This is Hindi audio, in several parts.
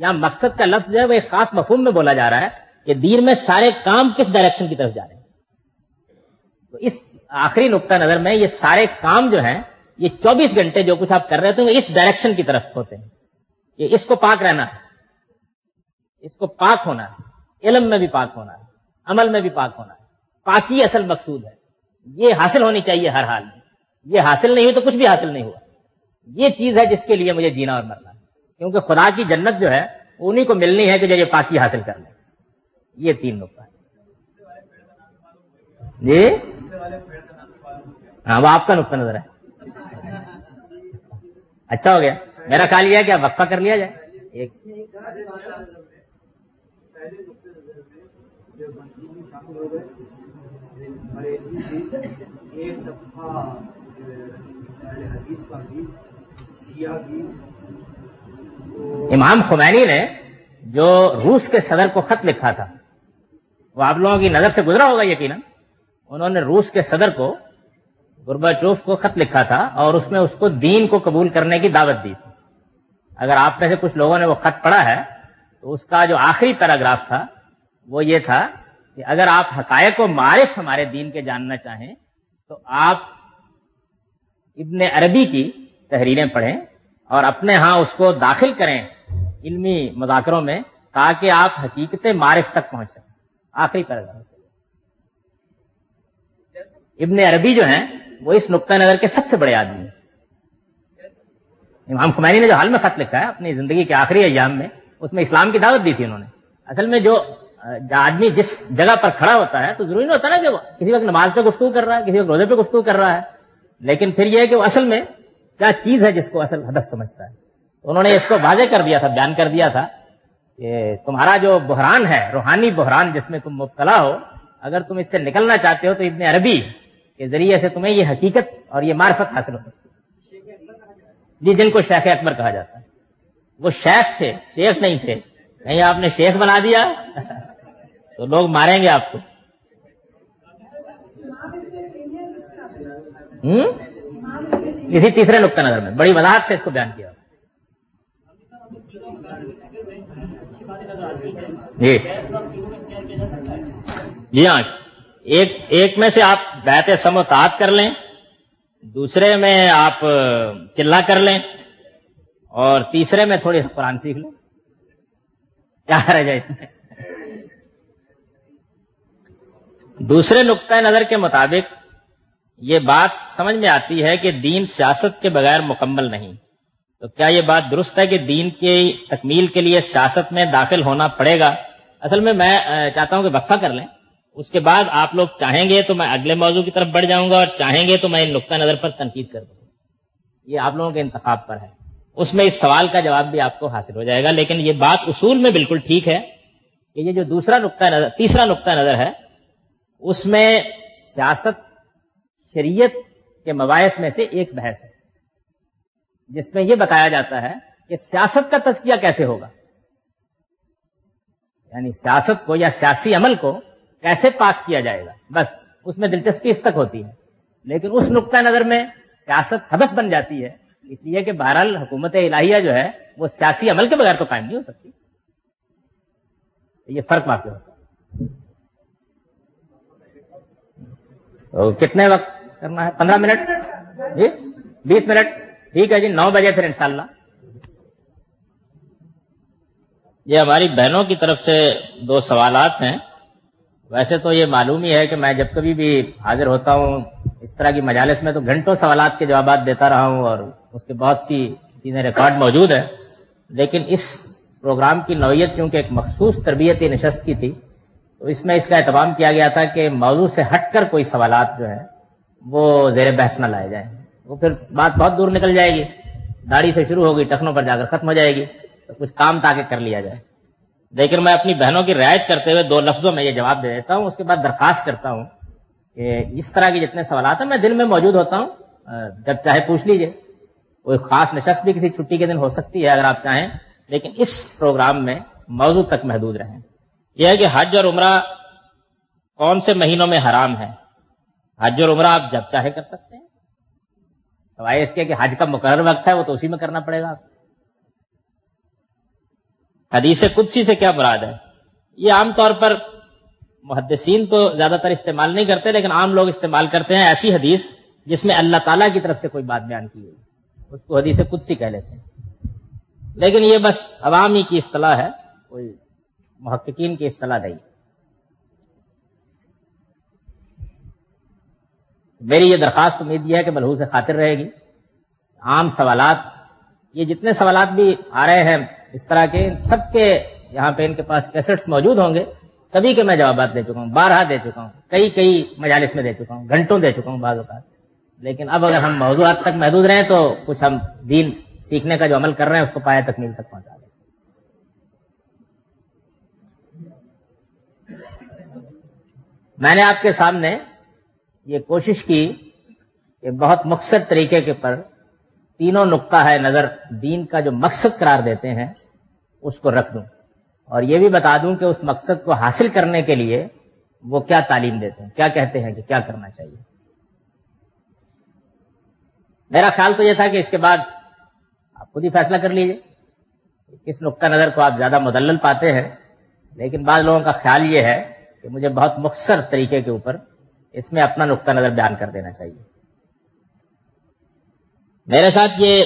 यहाँ मकसद का लफ्ज है, वो एक खास मफहूम में बोला जा रहा है कि दीन में सारे काम किस डायरेक्शन की तरफ़ जा रहे हैं। तो इस आखिरी नुकता नज़र में ये सारे काम जो हैं, ये 24 घंटे जो कुछ आप कर रहे थे इस डायरेक्शन की तरफ़ होते हैं। कि इसको पाक रहना है। इसको पाक होना है। इलम में भी पाक होना है। अमल में भी पाक होना है। पाकी असल मकसूद है। ये हासिल होनी चाहिए हर हाल में। ये हासिल नहीं हुई तो कुछ भी हासिल नहीं हुआ। ये चीज़ है जिसके लिए मुझे जीना और मरना क्योंकि खुदा की जन्नत जो है, उन्हीं को मिलनी है कि जो ये पाकी हासिल कर ले। ये तीन नुकता है। जी? हाँ वो आपका नुकता नज़र है अच्छा हो गया। मेरा ख्याल यह क्या वक्फा कर लिया जाए। एक। एक दफ़ा इमाम खुमैनी ने जो रूस के सदर को खत लिखा था, वो आप लोगों की नज़र से गुजरा होगा यकीनन। उन्होंने रूस के सदर को गुरबाचोफ को खत लिखा था और उसमें उसको दीन को कबूल करने की दावत दी थी। अगर आप में से कुछ लोगों ने वो खत पढ़ा है तो उसका जो आखिरी पैराग्राफ था, वो ये था कि अगर आप हकायक को मारिफ हमारे दीन के जानना चाहें तो आप इब्ने अरबी की तहरीरें पढ़ें और अपने यहाँ उसको दाखिल करें इल्मी मुजाकरों में, ताकि आप हकीकत मारिफ तक पहुँच सकें। आखिरी पैराग्राफ। इब्ने अरबी जो हैं, वो इस नुकता नज़र के सबसे बड़े आदमी हैं। इमाम खुमैनी ने जो हाल में खत लिखा है, अपनी ज़िंदगी के आखिरी अयाम में, उसमें इस्लाम की दावत दी थी उन्होंने। असल में जो आदमी जिस जगह पर खड़ा होता है तो ज़रूरी नहीं होता ना कि वो किसी वक्त नमाज़ पे गुफ्तू कर रहा है, किसी वक्त रोज़े पे गुफ्तू कर रहा है। लेकिन फिर यह है कि वो असल में क्या चीज़ है जिसको असल हदफ समझता है? उन्होंने इसको वाजे कर दिया था, बयान कर दिया था कि तुम्हारा जो बहरान है, रूहानी बहरान जिसमें तुम मुबतला हो, अगर तुम इससे निकलना चाहते हो तो इतने अरबी के ज़रिए से तुम्हें ये हकीकत और ये मार्फत हासिल हो सकती जी, जिनको शेख अकबर कहा जाता है। वो शेख थे, शेख नहीं थे। कहीं आपने शेख बना दिया? तो लोग मारेंगे आपको। हम्म? इसी तीसरे नुकता नज़र में, बड़ी वजाहत से इसको बयान किया। जी। जी हाँ एक एक में से आप बैत समोतात कर लें, दूसरे में आप चिल्ला कर लें, और तीसरे में थोड़ी कुरान सीख लें। क्या रह जाए इसमें? दूसरे नुकता नज़र के मुताबिक ये बात समझ में आती है कि दीन सियासत के बगैर मुकम्मल नहीं। तो क्या ये बात दुरुस्त है कि दीन के तकमील के लिए सियासत में दाखिल होना पड़ेगा? असल में मैं चाहता हूँ कि वक्फा कर लें। उसके बाद आप लोग चाहेंगे तो मैं अगले मौजू की तरफ़ बढ़ जाऊँगा और चाहेंगे तो मैं इन नुकता नज़र पर तनकीद कर दूँगा। ये आप लोगों के इंतखाब पर है। उसमें इस सवाल का जवाब भी आपको हासिल हो जाएगा, लेकिन ये बात उसूल में बिल्कुल ठीक है कि ये जो दूसरा नुकता नज़र, तीसरा नुकता नज़र है, उसमें सियासत शरीयत के मवायस में से एक बहस है। जिसमें यह बताया जाता है कि सियासत का तस्किया कैसे होगा? यानी सियासत को या सियासी अमल को कैसे पाक किया जाएगा? बस, उसमें दिलचस्पी इस तक होती है। लेकिन उस नुकता नज़र में सियासत हदफ बन जाती है, इसलिए कि बहरहाल हुकूमत इलाहिया जो है, वो सियासी अमल के बगैर तो कायम नहीं हो सकती। ये फ़र्क वाकई होता है। तो कितने वक्त करना है। पंद्रह मिनट? जी? बीस मिनट? ठीक है जी, नौ बजे फिर इंशाला ये हमारी बहनों की तरफ़ से दो सवालात हैं। वैसे तो ये मालूम ही है कि मैं जब कभी भी हाजिर होता हूँ, इस तरह की मजालस में तो घंटों सवालात के जवाब देता रहा हूँ और उसके बहुत सी चीज़ें रिकॉर्ड मौजूद है। लेकिन इस प्रोग्राम की नौीयत, क्योंकि एक मखसूस तरबियती नशस्त की थी तो इसमें इसका एहतमाम किया गया था कि मौजू से हटकर कोई सवालात जो है वो जेर बहस न लाए जाए। वो फिर बात बहुत दूर निकल जाएगी। दाढ़ी से शुरू होगी, टखनों पर जाकर खत्म हो जाएगी। तो कुछ काम ताकि कर लिया जाए। लेकिन मैं अपनी बहनों की रियायत करते हुए दो लफ्जों में ये जवाब दे देता हूँ, उसके बाद दरखास्त करता हूँ कि इस तरह के जितने सवाल हैं, मैं दिन में मौजूद होता हूँ। जब चाहे पूछ लीजिए। कोई खास नशस्त भी किसी छुट्टी के दिन हो सकती है, अगर आप चाहें। लेकिन इस प्रोग्राम में मौजूद तक महदूद रहें। यह है कि हज और उम्र कौन से महीनों में हराम है? हज और उम्र आप जब चाहे कर सकते हैं। सवाए इसके कि हज का मुकर वक्त है, वो तो उसी में करना पड़ेगा आपको। हदीस कुदसी से क्या मुराद है? ये आमतौर पर मुहदसिन तो ज़्यादातर इस्तेमाल नहीं करते, लेकिन आम लोग इस्तेमाल करते हैं ऐसी हदीस जिसमें अल्लाह ताला की तरफ़ से कोई बात बयान की हुई उसको हदीस कुदसी कह लेते हैं। लेकिन ये बस अवामी की असलाह है, कोई महक्कीन की असलाह नहीं। मेरी ये दरखास्त उम्मीद यह है कि बलहू से खातिर रहेगी। आम सवालात, ये जितने सवालात भी आ रहे हैं इस तरह के सबके यहाँ पे इनके पास कैसेट्स मौजूद होंगे। सभी के मैं जवाब दे चुका हूँ, बारह दे चुका हूँ कई कई मजालिस में दे चुका हूँ, घंटों दे चुका हूँ का लेकिन अब अगर हम मौजूद तक महदूद रहे तो कुछ हम दीन सीखने का जो अमल कर रहे हैं, उसको पाया तकमील तक पहुँचा दें। मैंने आपके सामने ये कोशिश की कि बहुत मकसद तरीके के पर तीनों नुक्ता है नज़र दीन का जो मकसद करार देते हैं, उसको रख दूँ। और ये भी बता दूँ कि उस मकसद को हासिल करने के लिए वो क्या तालीम देते हैं, क्या कहते हैं कि क्या करना चाहिए। मेरा ख्याल तो यह था कि इसके बाद आप खुद ही फैसला कर लीजिए किस नुक्ता नज़र को आप ज़्यादा मुदल पाते हैं। लेकिन बाद लोगों का ख्याल यह है कि मुझे बहुत मुख्तर तरीके के ऊपर इसमें अपना नुक्ता नज़र बयान कर देना चाहिए। मेरे साथ ये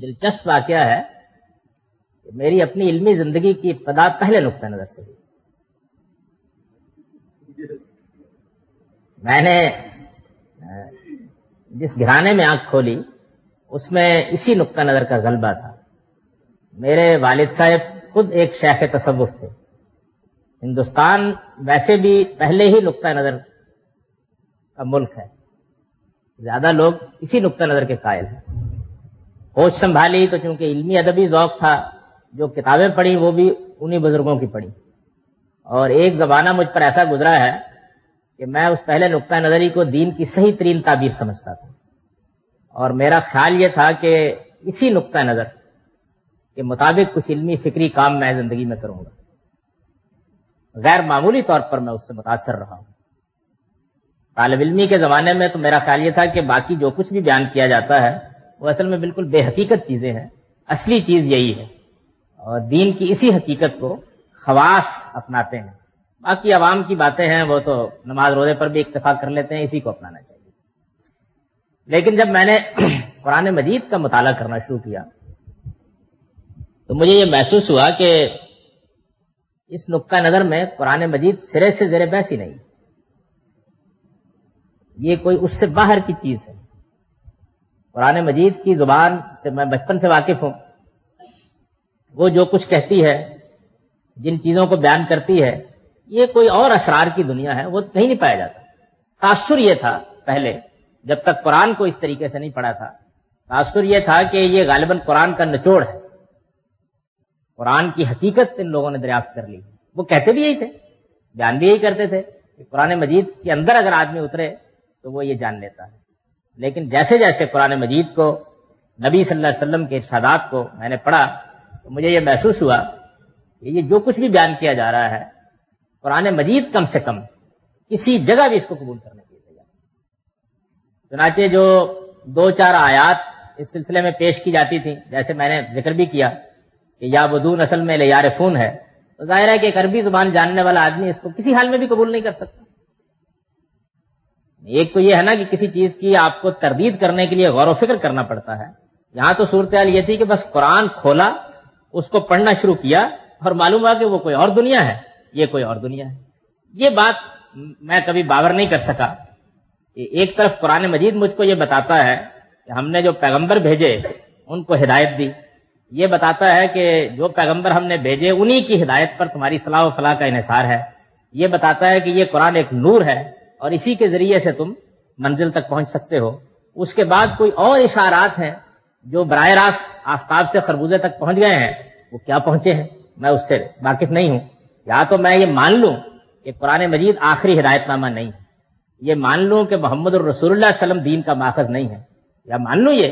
दिलचस्प वाक्य है कि मेरी अपनी इल्मी ज़िंदगी की इब्तदा पहले नुक्ता नज़र से हुई। मैंने जिस घराने में आँख खोली, उसमें इसी नुक्ता नज़र का गलबा था। मेरे वालिद साहब खुद एक शेख तसवुफ थे। हिंदुस्तान वैसे भी पहले ही नुक्ता नज़र मुल्क है। ज़्यादा लोग इसी नुक्ता नज़र के कायल हैं। होश संभाली तो चूँकि इल्मी अदबी जौक था, जो किताबें पढ़ी, वो भी उन्हीं बुज़ुर्गों की पढ़ी। और एक जमाना मुझ पर ऐसा गुजरा है कि मैं उस पहले नुकता नजरी को दीन की सही तरीन ताबीर समझता था। और मेरा ख्याल यह था कि इसी नुकता नज़र के मुताबिक कुछ इल्मी फिक्री काम मैं ज़िंदगी में करूँगा। गैर मामूली तौर पर मैं उससे मुतासर रहा हूँ। तालब इलमी के जमाने में तो मेरा ख्याल ये था कि बाकी जो कुछ भी बयान किया जाता है, वो असल में बिल्कुल बेहकीकत चीज़ें हैं। असली चीज़ यही है। और दीन की इसी हकीकत को खवास अपनाते हैं। बाकी आवाम की बातें हैं, वो तो नमाज़ रोज़े पर भी इतफाक कर लेते हैं, इसी को अपनाना चाहिए। लेकिन जब मैंने कुरान मजीद का मुताला करना शुरू किया तो मुझे ये महसूस हुआ कि इस नुक्ता नज़र में कुरान मजीद सिरे से जरे बहस ही नहीं। ये कोई उससे बाहर की चीज़ है। कुरान मजीद की ज़ुबान से मैं बचपन से वाकिफ हूँ। वो जो कुछ कहती है, जिन चीज़ों को बयान करती है, ये कोई और असरार की दुनिया है, वो कहीं नहीं पाया जाता। तासुर ये था पहले, जब तक कुरान को इस तरीके से नहीं पढ़ा था। तासुर ये था कि ये गालिबन कुरान का निचोड़ है। कुरान की हकीकत इन लोगों ने दरियाफ्त कर ली। वो कहते भी यही थे, बयान भी यही करते थे कि कुरान मजीद के अंदर अगर आदमी उतरे तो वो ये जान लेता है। लेकिन जैसे जैसे कुरान मजीद को, नबी सल्लल्लाहु अलैहि वसल्लम के इर्शादात को मैंने पढ़ा तो मुझे ये महसूस हुआ कि ये जो कुछ भी बयान किया जा रहा है, कुरान मजीद कम से कम किसी जगह भी इसको कबूल करने के लिए चुनाचे जो दो चार आयात इस सिलसिले में पेश की जाती थी, जैसे मैंने ज़िक्र भी किया कि या बदून असल में ले फ़ोन है तो ज़ाहिर है कि अरबी ज़ुबान जानने वाला आदमी इसको किसी हाल में भी कबूल नहीं कर सकता। एक तो यह है ना कि किसी चीज़ की आपको तरदीद करने के लिए गौर फ़िक्र करना पड़ता है। यहाँ तो सूरत यह थी कि बस कुरान खोला, उसको पढ़ना शुरू किया और मालूम हुआ कि वो कोई और दुनिया है, ये कोई और दुनिया है। ये बात मैं कभी बावर नहीं कर सका। एक तरफ़ कुरान मजीद मुझको ये बताता है कि हमने जो पैगंबर भेजे, उनको हिदायत दी। ये बताता है कि जो पैगंबर हमने भेजे, उन्हीं की हिदायत पर तुम्हारी सलाह फलाह का इसार है। ये बताता है कि ये कुरान एक नूर है और इसी के ज़रिए से तुम मंजिल तक पहुँच सकते हो। उसके बाद कोई और इशारात हैं जो बर रास्त आफ्ताब से खरबूजे तक पहुँच गए हैं। वो क्या पहुँचे हैं? मैं उससे वाकिफ नहीं हूँ। या तो मैं ये मान लूँ कि कुरान मजीद आखिरी हिदायतनामा नहीं है। ये मान लूँ कि मोहम्मद रसूलुल्लाह दीन का माखज नहीं है। या मान लूँ ये?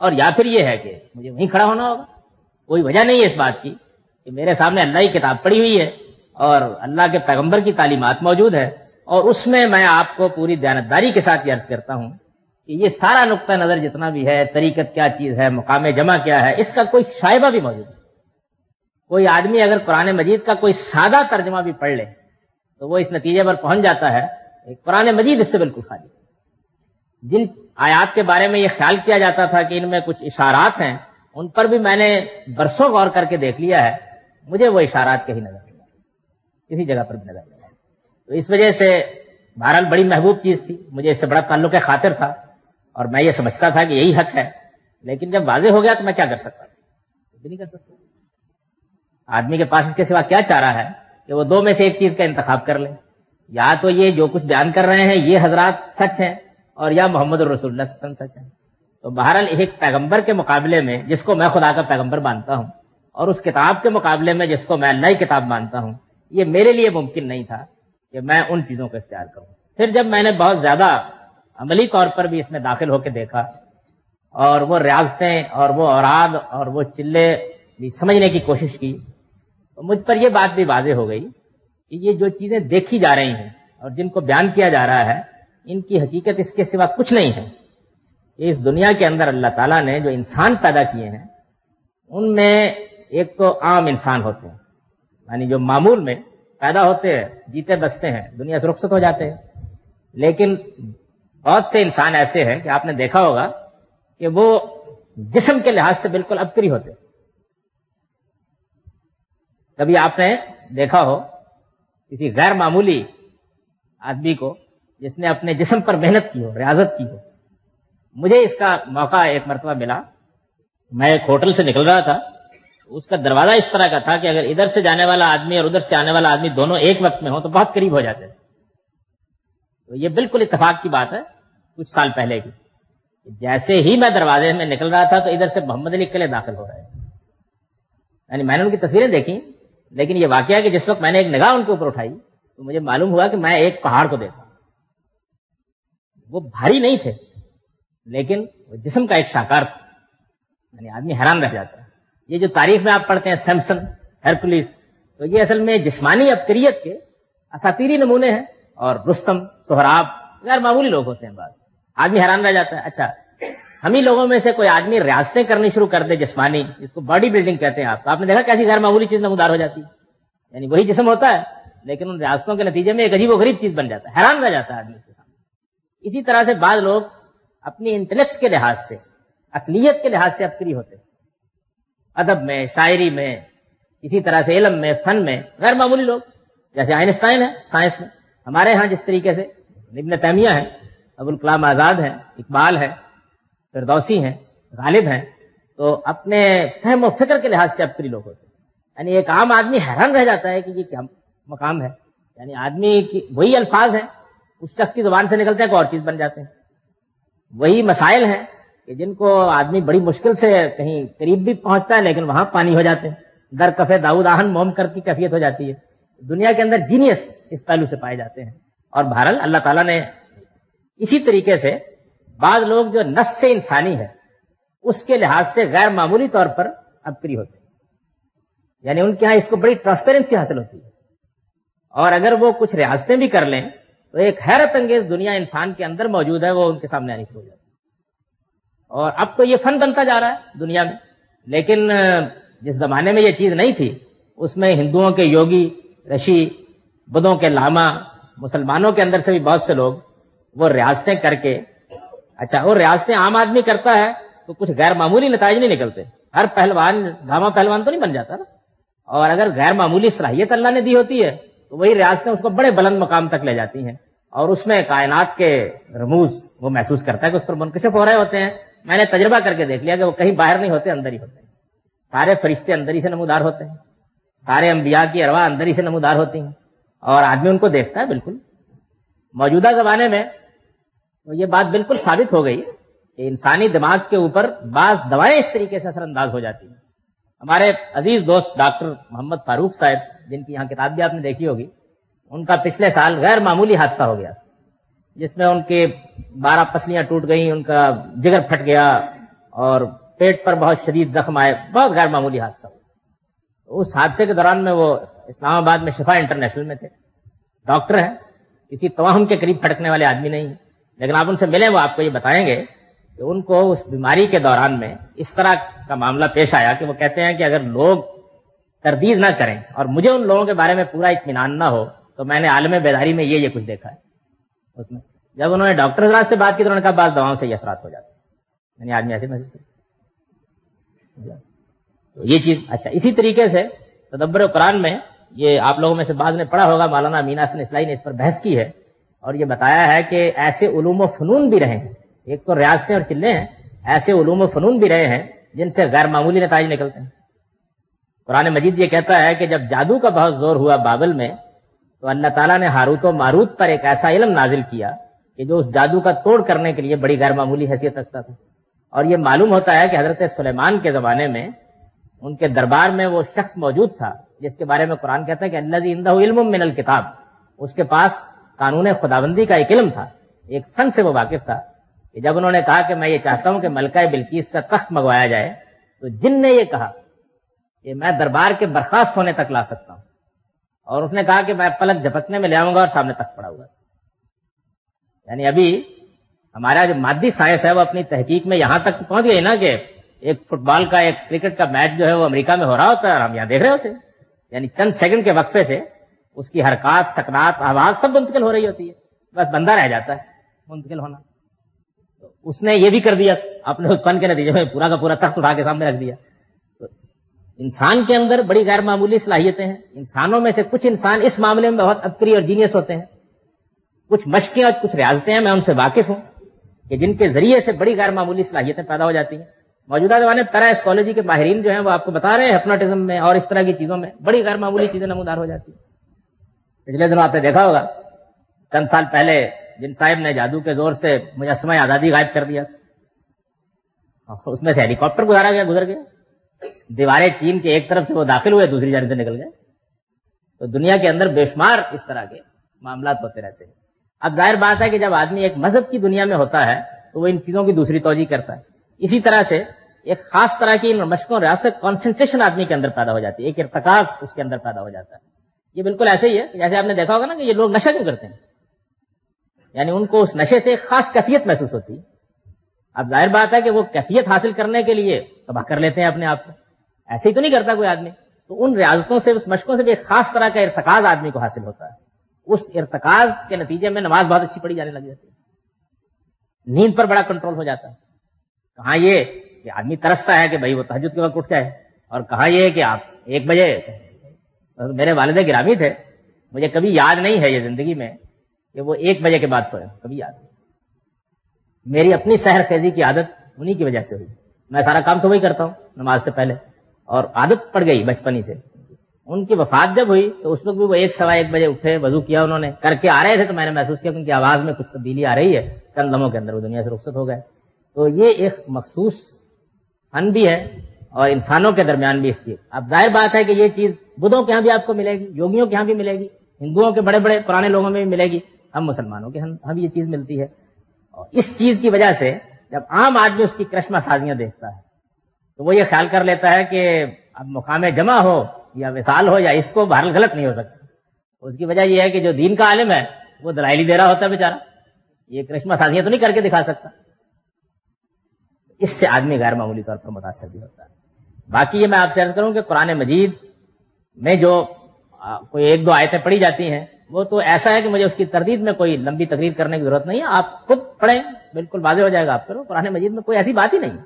और या फिर ये है कि मुझे वहीं खड़ा होना होगा। कोई वजह नहीं है इस बात की कि मेरे सामने अल्लाह की किताब पड़ी हुई है और अल्लाह के पैगंबर की तालीमत मौजूद है। और उसमें मैं आपको पूरी दयानतदारी के साथ अर्ज़ करता हूँ कि ये सारा नुकता नज़र जितना भी है, तरीकत क्या चीज़ है, मुकाम जमा क्या है, इसका कोई शायबा भी मौजूद है कोई आदमी अगर कुरान मजीद का कोई सादा तर्जमा भी पढ़ ले तो वो इस नतीजे पर पहुँच जाता है कुरान मजीद इससे बिल्कुल खाली जिन आयात के बारे में ये ख्याल किया जाता था कि इनमें कुछ इशारात हैं, उन पर भी मैंने बरसों गौर करके देख लिया है, मुझे वो इशारात कहीं नज़र नहीं किसी जगह पर भी नज़र नहीं तो इस वजह से बहरहाल बड़ी महबूब चीज़ थी। मुझे इससे बड़ा ताल्लुक खातिर था और मैं ये समझता था कि यही हक है। लेकिन जब वाजे हो गया तो मैं क्या कर सकता? नहीं कर सकता। आदमी के पास इसके सिवा क्या चाह रहा है कि वो दो में से एक चीज़ का इंतखाब कर ले? या तो ये जो कुछ बयान कर रहे हैं, ये हजरात सच है और या मोहम्मद रसुल्ला सच है। तो बहरहाल एक पैगंबर के मुकाबले में जिसको मैं खुदा का पैगंबर मानता हूँ और उस किताब के मुकाबले में जिसको मैं नई किताब मानता हूँ, ये मेरे लिए मुमकिन नहीं था। कि मैं उन चीज़ों को इख्तियार करूँ। फिर जब मैंने बहुत ज़्यादा अमली तौर पर भी इसमें दाखिल होकर देखा और वो रियाजतें और वो औराद और वो चिल्ले भी समझने की कोशिश की तो मुझ पर यह बात भी वाजे हो गई कि ये जो चीज़ें देखी जा रही हैं और जिनको बयान किया जा रहा है, इनकी हकीकत इसके सिवा कुछ नहीं है। कि इस दुनिया के अंदर अल्लाह ताला ने जो इंसान पैदा किए हैं, उनमें एक तो आम इंसान होते हैं, यानी जो मामूल में पैदा होते हैं, जीते बसते हैं, दुनिया सुरक्षित हो जाते हैं। लेकिन बहुत से इंसान ऐसे हैं कि आपने देखा होगा कि वो जिसम के लिहाज से बिल्कुल अबकरी होते कभी आपने देखा हो किसी गैर मामूली आदमी को जिसने अपने जिसम पर मेहनत की हो, रियाजत की हो। मुझे इसका मौका एक मरतबा मिला। मैं एक होटल से निकल रहा था। उसका दरवाज़ा इस तरह का था कि अगर इधर से जाने वाला आदमी और उधर से आने वाला आदमी दोनों एक वक्त में हो तो बहुत करीब हो जाते थे तो ये बिल्कुल इतफाक की बात है, कुछ साल पहले की। जैसे ही मैं दरवाजे में निकल रहा था तो इधर से मोहम्मद अली किले दाखिल हो रहे थे यानी मैंने उनकी तस्वीरें देखी, लेकिन ये वाक्य है कि जिस वक्त मैंने एक निगाह उनके ऊपर उठाई तो मुझे मालूम हुआ कि मैं एक पहाड़ को देखा। वो भारी नहीं थे, लेकिन जिसम का एक शाकार था। यानी आदमी हैरान रह जाता है। ये जो तारीख में आप पढ़ते हैं, सैमसन, हरकुलिस तो ये असल में जिस्मानी अबकरियत के असातीरी नमूने हैं और रुस्तम, सोहराब, गैर मामूली लोग होते हैं बात आदमी हैरान रह जाता है। अच्छा हम ही लोगों में से कोई आदमी रियासतें करनी शुरू कर दे जिस्मानी जिसको बॉडी बिल्डिंग कहते हैं आप। तो आपने देखा कैसी गैर मामूली चीज़ नमदार हो जाती? है यानी वही जिसम होता है, लेकिन उन रियासतों के नतीजे में एक अजीब गरीब चीज़ बन जाता है। हैरान रह जाता है आदमी के सामने। इसी तरह से बाद लोग अपनी इंटेलेक्ट के लिहाज से, अकलीत के लिहाज से अबकरी होते अदब में, शायरी में, इसी तरह से इलम में, फन में, गैर मामूली लोग। जैसे आइंस्टाइन है, साइंस में। हमारे यहाँ जिस तरीके से, इब्न तैमिया है, अबुल कलाम आज़ाद है, इकबाल है, फिरदौसी हैं, गालिब हैं तो अपने फहम फ़िक्र के लिहाज से अबकरी लोग होते हैं। यानी एक आम आदमी हैरान रह जाता है कि ये क्या मकाम है। यानी आदमी की, वही अल्फाज है, उस शख्स की ज़ुबान से निकलते हैं को और चीज़ बन जाते हैं। वही मसाइल हैं कि जिनको आदमी बड़ी मुश्किल से कहीं करीब भी पहुँचता है, लेकिन वहाँ पानी हो जाते हैं। दर कफे दाऊद आहन मोम कर की कैफियत हो जाती है। दुनिया के अंदर जीनियस इस पहलू से पाए जाते हैं। और भारत अल्लाह ताला ने इसी तरीके से बाद लोग जो नफ्स से इंसानी है, उसके लिहाज से गैर मामूली तौर पर अबकरी होते हैं। यानी उनके यहाँ इसको बड़ी ट्रांसपेरेंसी हासिल होती है। और अगर वो कुछ रियासतें भी कर लें तो एक हैरत अंगेज दुनिया इंसान के अंदर मौजूद है, वो उनके सामने आनी शुरू हो जाती है। और अब तो ये फन बनता जा रहा है दुनिया में। लेकिन जिस जमाने में ये चीज़ नहीं थी, उसमें हिंदुओं के योगी, ऋषि, बुद्धों के लामा, मुसलमानों के अंदर से भी बहुत से लोग, वो रियासतें करके अच्छा वो रियासतें आम आदमी करता है तो कुछ गैर मामूली नतज नहीं निकलते। हर पहलवान गामा पहलवान तो नहीं बन जाता ना। और अगर गैर मामूली सलाहियत अल्लाह ने दी होती है तो वही रियासतें उसको बड़े बुलंद मकाम तक ले जाती हैं। और उसमें कायनात के रमूज वो महसूस करता है कि उस पर मुनकशिफ हो रहे होते हैं। मैंने तजर्बा करके देख लिया कि वो कहीं बाहर नहीं होते, अंदर ही होते हैं। सारे फरिश्ते अंदर ही से नमूदार होते हैं। सारे अंबिया की अरवा अंदर ही से नमूदार होती हैं। और आदमी उनको देखता है, बिल्कुल। मौजूदा जमाने में तो ये बात बिल्कुल साबित हो गई कि इंसानी दिमाग के ऊपर बाज दवाएँ इस तरीके से असरअंदाज हो जाती हैं। हमारे अज़ीज़ दोस्त डॉक्टर मोहम्मद फारूक साहब, जिनकी यहाँ किताब भी आपने देखी होगी, उनका पिछले साल गैर मामूली हादसा हो गया जिसमें उनके बारह पसलियाँ टूट गई, उनका जिगर फट गया और पेट पर बहुत शदीद जख्म आए। बहुत गैर मामूली हादसा हुआ। उस हादसे के दौरान में वो इस्लामाबाद में शिफा इंटरनेशनल में थे। डॉक्टर हैं, किसी तवाहम के करीब फटकने वाले आदमी नहीं। लेकिन आप उनसे मिले, वो आपको ये बताएँगे कि उनको उस बीमारी के दौरान में इस तरह का मामला पेश आया कि वो कहते हैं कि अगर लोग तरदीद ना करें और मुझे उन लोगों के बारे में पूरा इतमान ना हो तो मैंने आलम बेदारी में ये ये कुछ देखा है। उसमें। जब उन्होंने डॉक्टर से बात की तो उन्होंने कहा बात दवाओं से ये असरात हो जाते यानी आदमी ऐसे महसूस तो ये चीज़ अच्छा इसी तरीके से तदब्बर कुरान में ये आप लोगों में से बाद ने पढ़ा होगा, मौलाना मीना सन इसलाई ने इस पर बहस की है और ये बताया है कि ऐसे उलूम फनून भी रहे हैं। एक तो रियासतें और चिल्ले हैं, ऐसे उलूम फनून भी रहे हैं जिनसे गैर मामूली नतज निकलते हैं। कुरान मजीद ये कहता है कि जब जादू का बहुत ज़ोर हुआ बाबल में तो अल्लाह ताला ने हारूत और मारूत पर एक ऐसा इलम नाजिल किया कि जो उस जादू का तोड़ करने के लिए बड़ी गैर मामूली हैसियत रखता था। और ये मालूम होता है कि हज़रत सुलेमान के जमाने में उनके दरबार में वो शख्स मौजूद था, जिसके बारे में कुरान कहता है कि अल्लाह इंदा इल्म मिनल किताब। उसके पास कानून खुदाबंदी का एक इलम था, एक फन से वो वाकिफ था कि जब उन्होंने कहा कि मैं ये चाहता हूँ कि मलका बिल्किस का तख्त मंगवाया जाए तो जिन ने ये कहा कि मैं दरबार के बर्खास्त होने तक ला सकता हूँ। और उसने कहा कि मैं पलक झपकने में ले आऊँगा और सामने तख्त पड़ा हुआ यानी अभी हमारा जो मादी साइंस है, वो अपनी तहकीक में यहाँ तक पहुँच गई ना कि एक फुटबॉल का, एक क्रिकेट का मैच जो है वो अमेरिका में हो रहा होता है और हम यहाँ देख रहे होते यानी चंद सेकंड के वक्फे से उसकी हरकत सकनात आवाज़ सब मुंतकिल हो रही होती है। बस बंदा रह जाता है, मुंतकिल होना। तो उसने ये भी कर दिया। अपने उस के नतीजे में पूरा का पूरा तख्त उठा के सामने रख दिया। इंसान के अंदर बड़ी गैर मामूली सलाहियतें हैं। इंसानों में से कुछ इंसान इस मामले में बहुत अबकरी और जीनियस होते हैं। कुछ मशकें और कुछ रियाजतें हैं, मैं उनसे वाकिफ हूँ कि जिनके ज़रिए से बड़ी गैर मामूली सलाहियतें पैदा हो जाती हैं। मौजूदा जमाने पैरा एस्कोलॉजी के माहरीन जो है, वो आपको बता रहे हैं हेप्नोटिज्म में और इस तरह की चीज़ों में बड़ी गैर मामूली चीज़ें नमूदार हो जाती है। पिछले दिनों आपने देखा होगा, चंद साल पहले जिन साहिब ने जादू के ज़ोर से मुजस्मा आज़ादी गायब कर दिया उसमें से हेलीकॉप्टर गुजारा गया, गुजर गया। दीवारें चीन के एक तरफ़ से वो दाखिल हुए, दूसरी जानब से निकल गए। तो दुनिया के अंदर बेशुमार इस तरह के मामला होते रहते हैं। अब ज़ाहिर बात है कि जब आदमी एक मज़हब की दुनिया में होता है तो वो इन चीज़ों की दूसरी तोजी करता है। इसी तरह से एक खास तरह की इन मशकों, रियासत कॉन्सेंट्रेशन आदमी के अंदर पैदा हो जाती है। एक इरतकाज उसके अंदर पैदा हो जाता है। ये बिल्कुल ऐसे ही है जैसे आपने देखा होगा ना कि ये लोग नशा क्यों करते हैं? यानी उनको उस नशे से खास कैफियत महसूस होती है। अब ज़ाहिर बात है कि वो कैफियत हासिल करने के लिए तबाह कर लेते हैं अपने आप को। ऐसे ही तो नहीं करता कोई आदमी। तो उन रियाजतों से, उस मशकों से भी एक खास तरह का इरतकाज आदमी को हासिल होता है। उस इरतकाज के नतीजे में नमाज़ बहुत अच्छी पड़ी जाने लग जाती है। नींद पर बड़ा कंट्रोल हो जाता है। कहा ये कि आदमी तरसता है कि भाई वो तहजद के वक्त उठ जाए, और कहा ये कि आप एक बजे मेरे वालद गिरामी थे मुझे कभी याद नहीं है ये ज़िंदगी में कि वो एक बजे के बाद सोए, कभी याद नहीं। मेरी अपनी सहर खेजी की आदत उन्हीं की वजह से हुई। मैं सारा काम सुबह ही करता हूँ, नमाज़ से पहले। और आदत पड़ गई बचपन ही से। उनकी वफात जब हुई तो उस वक्त भी वो एक सवा एक बजे उठे, वज़ू किया उन्होंने, करके आ रहे थे तो मैंने महसूस किया उनकी आवाज़ में कुछ तब्दीली आ रही है, चंद लम्हों के अंदर वो दुनिया से रुखसत हो गए। तो ये एक मखसूस फन भी है, और इंसानों के दरमियान भी इसकी। अब ज़ाहिर बात है कि ये चीज़ बुद्धों के यहाँ भी आपको मिलेगी, योगियों के यहाँ भी मिलेगी, हिंदुओं के बड़े बड़े पुराने लोगों में भी मिलेगी। हम मुसलमानों के हम भी ये चीज़ मिलती है। और इस चीज़ की वजह से जब आम आदमी उसकी क्रश्मा साजियाँ देखता है तो वो ये ख्याल कर लेता है कि अब मुकाम जमा हो या विशाल हो या इसको बहरल गलत नहीं हो सकता। उसकी वजह यह है कि जो दीन का आलिम है वो दलाइली दे रहा होता है बेचारा। ये कृष्मा साजियाँ तो नहीं करके दिखा सकता। इससे आदमी गैर मामूली तौर पर मुतासर भी होता है। बाकी ये मैं आपसे अर्ज़ करूँ कि कुरान मजीद में जो आ, कोई एक दो आयतें पढ़ी जाती हैं वो तो ऐसा है कि मुझे उसकी तरदीद में कोई लंबी तकरीर करने की ज़रूरत नहीं है। आप खुद पढ़ें बिल्कुल वाजे हो जाएगा आप करो कुरान मजीद में कोई ऐसी बात ही नहीं।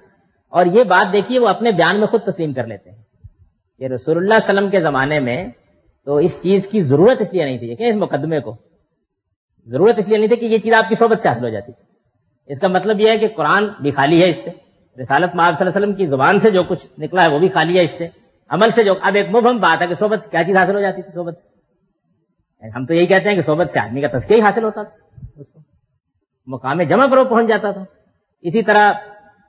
और ये बात देखिए, वो अपने बयान में खुद तस्लीम कर लेते हैं कि रसूलुल्लाह सलम के जमाने में तो इस चीज़ की ज़रूरत इसलिए नहीं थी। कि इस मुकदमे को। ज़रूरत इसलिए नहीं थी कि ये चीज़ आपकी सोबत से हासिल हो जाती थी। इसका मतलब यह है कि कुरान भी खाली है इससे। रिसालत वसल्लम की ज़ुबान से जो कुछ निकला है, वो भी खाली है इससे। अमल से जो, अब एक मुबम बात है कि सोबत क्या चीज़ हासिल हो जाती थी सोबत से? हम तो यही कहते हैं कि सोबत से आदमी का तस्के ही हासिल होता था उसको। मुकाम जमा पर पहुँच जाता था। इसी तरह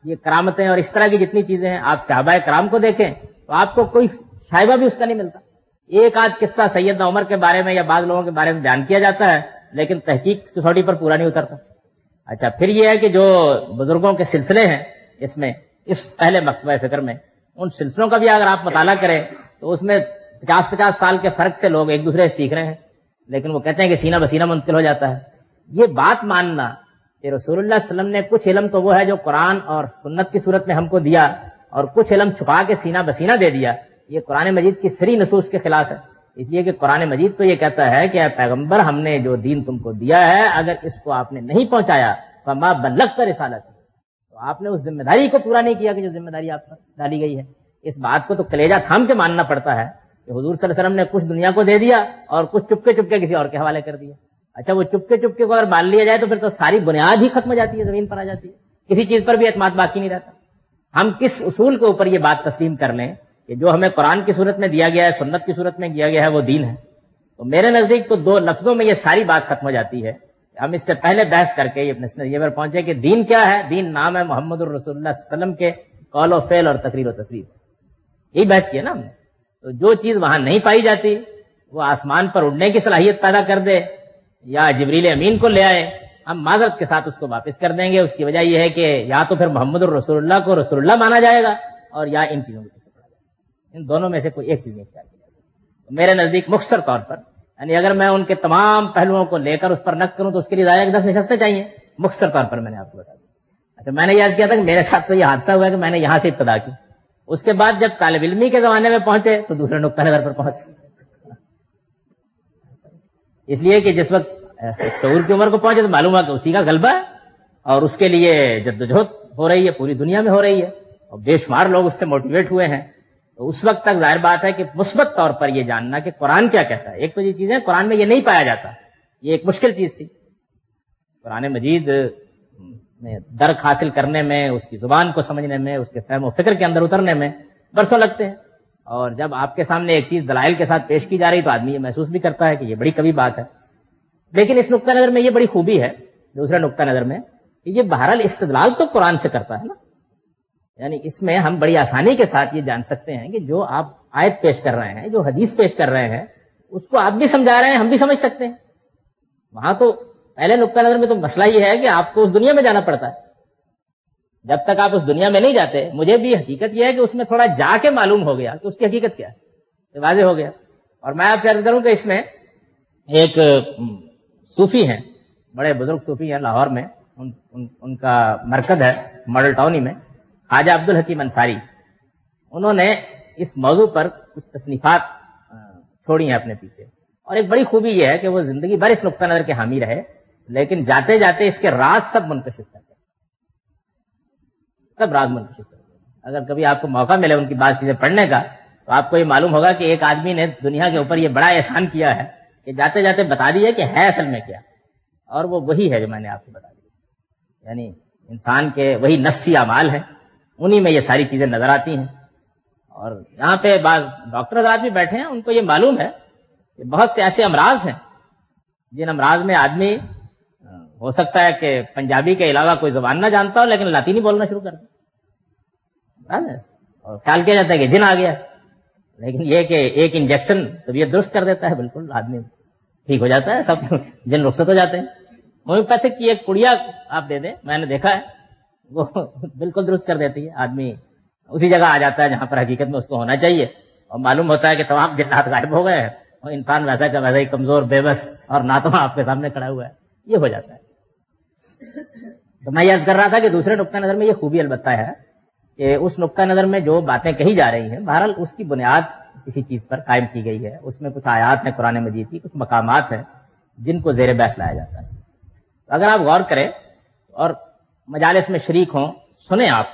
ये करामतें और इस तरह की जितनी चीज़ें हैं, आप साहबा कराम को देखें तो आपको कोई शायबा भी उसका नहीं मिलता। एक आध किस्सा सैयद उमर के बारे में या बाद लोगों के बारे में बयान किया जाता है, लेकिन तहकीक कसौटी पर पूरा नहीं उतरता। अच्छा फिर यह है कि जो बुज़ुर्गों के सिलसिले हैं, इसमें, इस पहले मकबा फ़िक्र में, उन सिलसिलों का भी अगर आप मुताला करें तो उसमें पचास पचास साल के फ़र्क से लोग एक दूसरे से सीख रहे हैं, लेकिन वो कहते हैं कि सीना बसीना मुंतकिल हो जाता है। ये बात मानना कि रसूलुल्लाह वसल्लम ने कुछ इलम तो वो है जो कुरान और सुन्नत की सूरत में हमको दिया और कुछ इलम छुपा के सीना बसीना दे दिया। ये कुरान मजीद की सरी नसूस के खिलाफ है। इसलिए कि कुरान मजीद तो ये कहता है कि पैगंबर, हमने जो दीन तुमको दिया है, अगर इसको आपने नहीं पहुँचाया तो माँ बल्लख पर रिसालत। तो आपने उस ज़िम्मेदारी को पूरा नहीं किया कि जो ज़िम्मेदारी आप पर डाली गई है। इस बात को तो कलेजा थाम के मानना पड़ता है कि हजूर वसल्लम ने कुछ दुनिया को दे दिया और कुछ चुपके चुपके किसी और के हवाले कर दिया। अच्छा वो चुपके चुपके को अगर मान लिया जाए तो फिर तो सारी बुनियाद ही खत्म हो जाती है, ज़मीन पर आ जाती है। किसी चीज़ पर भी एतमाद बाकी नहीं रहता। हम किस उसूल के ऊपर ये बात तस्लीम कर लें कि जो हमें कुरान की सूरत में दिया गया है, सुन्नत की सूरत में दिया गया है, वो दीन है। तो मेरे नज़दीक तो दो लफ्जों में ये सारी बात खत्म हो जाती है। हम इससे पहले बहस करके ये नज़रिए पर पहुँचे कि दीन क्या है? दीन नाम है मोहम्मद रसुल्लम के कौल व फेल और तकरीर तस्वीर यही बहस किया ना हमने। तो जो चीज़ वहाँ नहीं पाई जाती, वो आसमान पर उड़ने की सलाहियत पैदा कर दे। या जबरील अमीन को ले आए, हम माजरत के साथ उसको वापस कर देंगे। उसकी वजह यह है कि या तो फिर मोहम्मद रसुल्ला को रसुल्ला माना जाएगा और या इन चीज़ों को इन दोनों में से कोई एक चीज़ इख्तियार की मेरे नज़दीक मुख्तर तौर पर, यानी अगर मैं उनके तमाम पहलुओं को लेकर उस पर नक करूँ तो उसके लिए दायरा दस निशस्तें चाहिए। मुख्तर तौर पर मैंने आपको बता दिया। अच्छा मैंने यह किया था कि मेरे साथ तो यह हादसा हुआ कि मैंने यहाँ से इब्तदा की। उसके बाद जब तालब इलमी के जमाने में पहुँचे तो दूसरे नुकता नज़र पर पहुँच इसलिए कि जिस वक्त शूर की उम्र को पहुँचे तो मालूम कि उसी का गलबा है, और उसके लिए जद्दोजहद हो रही है, पूरी दुनिया में हो रही है, और बेशुमार लोग उससे मोटिवेट हुए हैं। तो उस वक्त तक ज़ाहिर बात है कि मुस्बत तौर पर यह जानना कि कुरान क्या कहता है। एक तो ये चीज़ें कुरान में ये नहीं पाया जाता। ये एक मुश्किल चीज़ थी। कुरान मजीद में दर्क हासिल करने में, उसकी ज़ुबान को समझने में, उसके फहम फ़िक्र के अंदर उतरने में बरसों लगते हैं। और जब आपके सामने एक चीज़ दलाइल के साथ पेश की जा रही तो आदमी ये महसूस भी करता है कि ये बड़ी कभी बात है। लेकिन इस नुकता नज़र में ये बड़ी खूबी है, दूसरा नुकता नज़र में, कि ये बहरहाल इस्तदलाल तो कुरान से करता है ना। यानी इसमें हम बड़ी आसानी के साथ ये जान सकते हैं कि जो आप आयत पेश कर रहे हैं, जो हदीस पेश कर रहे हैं, उसको आप भी समझा रहे हैं, हम भी समझ सकते हैं। वहाँ तो पहले नुकता नज़र में तो मसला ये है कि आपको उस दुनिया में जाना पड़ता है। जब तक आप उस दुनिया में नहीं जाते मुझे भी हकीकत यह है कि उसमें थोड़ा जाके मालूम हो गया कि उसकी हकीकत क्या है। वाजे हो गया। और मैं आपसे अर्ज़ करूँ कि इसमें एक सूफी हैं बड़े बुज़ुर्ग सूफी हैं लाहौर में। उन, उन, उनका मरकज है मॉडल टाउनी में ख्वाजा अब्दुल हकीम अंसारी। उन्होंने इस मौजू पर कुछ तसनीफात छोड़ी हैं अपने पीछे। और एक बड़ी खूबी यह है कि वो ज़िंदगी भर इस नुकता नज़र के हामी रहे लेकिन जाते जाते इसके राज सब मुनकशिफ कर गए सब कर गए अगर कभी आपको मौका मिले उनकी बात चीज़ें पढ़ने का तो आपको ये मालूम होगा कि एक आदमी ने दुनिया के ऊपर ये बड़ा एहसान किया है कि जाते जाते बता दिया कि है असल में क्या। और वो वही है जो मैंने आपको बता दिया। यानी इंसान के वही नफ्सी अमाल है। उन्हीं में ये सारी चीज़ें नज़र आती हैं। और यहाँ पे बाज डॉक्टर आदमी बैठे हैं, उनको ये मालूम है कि बहुत से ऐसे अमराज हैं, जिन अमराज में आदमी हो सकता है कि पंजाबी के अलावा कोई ज़ुबान ना जानता हो, लेकिन लातीनी बोलना शुरू कर दे। और ख्याल किया जाता है कि जिन आ गया। लेकिन ये कि एक इंजेक्शन तबीयत दुरुस्त कर देता है, बिल्कुल, आदमी ठीक हो जाता है, सब जिन रुखसत हो जाते हैं। होम्योपैथिक की एक कुड़िया आप दे दें, मैंने देखा है, वो बिल्कुल दुरुस्त कर देती है, आदमी उसी जगह आ जाता है जहाँ पर हकीकत में उसको होना चाहिए। और मालूम होता है कि तमाम जिन्नात गायब हो गए हैं, और इंसान वैसा का वैसा ही कमज़ोर, बेबस, और ना तो आपके सामने खड़ा हुआ है। ये हो जाता है। तो मैं यह कर रहा था कि दूसरे नुकता नज़र में ये खूबी अलबत्ता है कि उस नुकता नज़र में जो बातें कही जा रही हैं, बहरहाल उसकी बुनियाद किसी चीज़ पर कायम की गई है। उसमें कुछ आयात हैं कुरान मजीद की, कुछ मकाम हैं जिनको जेर बहस लाया जाता है। तो अगर आप गौर करें और मजालस में शरीक हों, सुने आप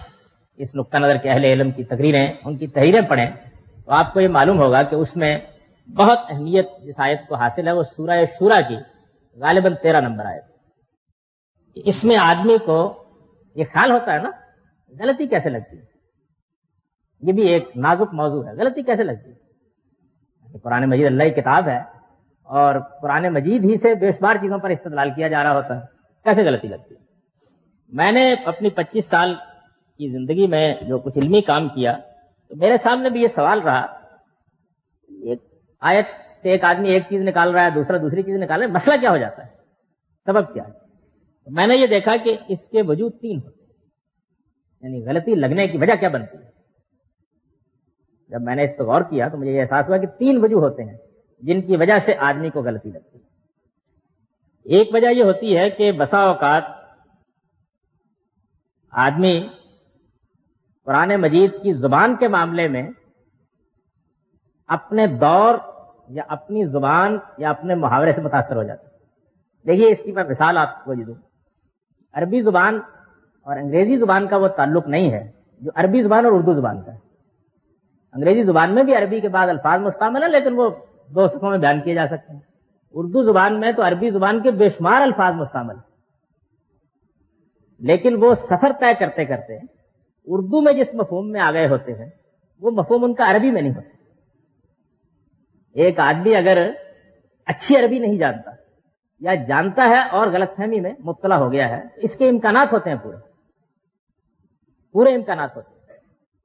इस नुकता नज़र के अहले इलम की तकरीरें, उनकी तहरीरें पढ़ें तो आपको ये मालूम होगा कि उसमें बहुत अहमियत जिस आयत को हासिल है, वो सूरह शुरा की, गालिबन तेरह नंबर आयत इसमें आदमी को ये ख्याल होता है ना, गलती कैसे लगती है? ये भी एक नाजुक मौजू है, गलती कैसे लगती है? कुरान मजीद अल्लाह की किताब है, और कुरान मजीद ही से बेशुमार चीज़ों पर इस्तेमाल किया जा रहा होता है। कैसे गलती लगती है? मैंने अपनी 25 साल की ज़िंदगी में जो कुछ इल्मी काम किया तो मेरे सामने भी ये सवाल रहा, एक आयत से एक आदमी एक चीज़ निकाल रहा है, दूसरा दूसरी चीज़ निकाल रहा है, मसला क्या हो जाता है? सबब क्या है? मैंने ये देखा कि इसके वजूद तीन होते यानी गलती लगने की वजह क्या बनती है? जब मैंने इस पर गौर किया तो मुझे यह एहसास हुआ कि तीन वज़ू होते हैं, जिनकी वजह से आदमी को गलती लगती है। एक वजह यह होती है कि बसा औकात आदमी कुरान मजीद की ज़ुबान के मामले में अपने दौर या अपनी ज़ुबान या अपने मुहावरे से मुतासर हो जाते हैं। देखिए, इसकी मैं मिसाल आपको दे दूँ। अरबी ज़ुबान और अंग्रेज़ी ज़ुबान का वो ताल्लुक नहीं है, जो अरबी ज़ुबान और उर्दू ज़ुबान का है। अंग्रेज़ी ज़ुबान में भी अरबी के बाद अल्फाज मुस्तामिल है, लेकिन वो दो सफों में बयान किए जा सकते हैं। उर्दू ज़ुबान में तो अरबी ज़ुबान के बेशुमार अल्फाज मुस्तामिल लेकिन वो सफ़र तय करते करते उर्दू में जिस मफहूम में आ गए होते हैं, वो मफहम उनका अरबी में नहीं होता। एक आदमी अगर अच्छी अरबी नहीं जानता या जानता है और गलतफहमी में मुबतला हो गया है, इसके इम्कान होते हैं पूरे। पूरे इम्कान होते हैं।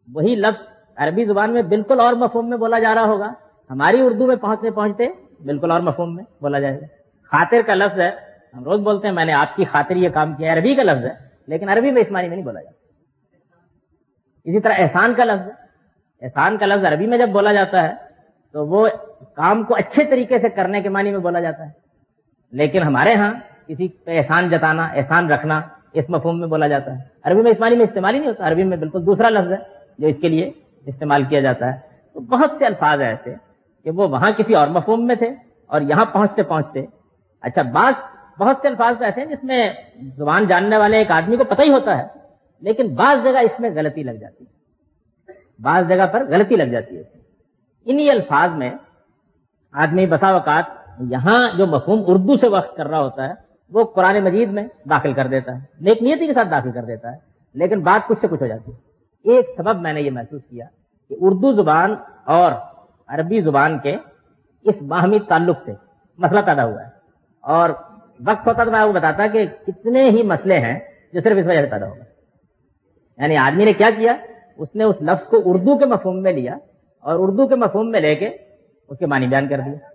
वही लफ्ज अरबी ज़ुबान में बिल्कुल और मफहूम में बोला जा रहा होगा। हमारी उर्दू में पहुँचते पहुँचते बिल्कुल और मफहूम में बोला जाएगा। खातिर का लफ्ज है, हम रोज बोलते हैं, मैंने आपकी खातिर ये काम किया अरबी का लफ्ज है, लेकिन अरबी में इस मानी में नहीं बोला जाता। इसी तरह एहसान का लफ्ज एहसान का लफ्ज अरबी में जब बोला जाता है तो वो काम को अच्छे तरीके से करने के मानी में बोला जाता है। लेकिन हमारे यहाँ किसी पे एहसान जताना, एहसान रखना, इस मफहूम में बोला जाता है। अरबी में इस मानी में इस्तेमाल ही नहीं होता। अरबी में बिल्कुल दूसरा लफ्ज है जो इसके लिए इस्तेमाल किया जाता है। तो बहुत से अल्फाज है ऐसे कि वो वहाँ किसी और मफहूम में थे और यहाँ पहुँचते पहुँचते अच्छा बात बहुत से अल्फाज तो ऐसे हैं जिसमें ज़ुबान जानने वाले एक आदमी को पता ही होता है, लेकिन बाज जगह इसमें गलती लग जाती है। बाज जगह पर गलती लग जाती है। इन्हीं अल्फाज में आदमी बसा वकात यहाँ जो मफहूम उर्दू से वक्त कर रहा होता है, वो कुरान मजीद में दाखिल कर देता है। नेक नियति के साथ दाखिल कर देता है, लेकिन बात कुछ से कुछ हो जाती है। एक सबब मैंने ये महसूस किया कि उर्दू ज़ुबान और अरबी ज़ुबान के इस बाहमी ताल्लुक से मसला पैदा हुआ है। और वक्त होता तो मैं आपको बताता कि कितने ही मसले हैं जो सिर्फ़ इस वजह से पैदा हो गए। यानी आदमी ने क्या किया? उसने उस लफ्ज को उर्दू के मफहूम में लिया और उर्दू के मफहूम में लेके उसके मानी बयान कर दिया।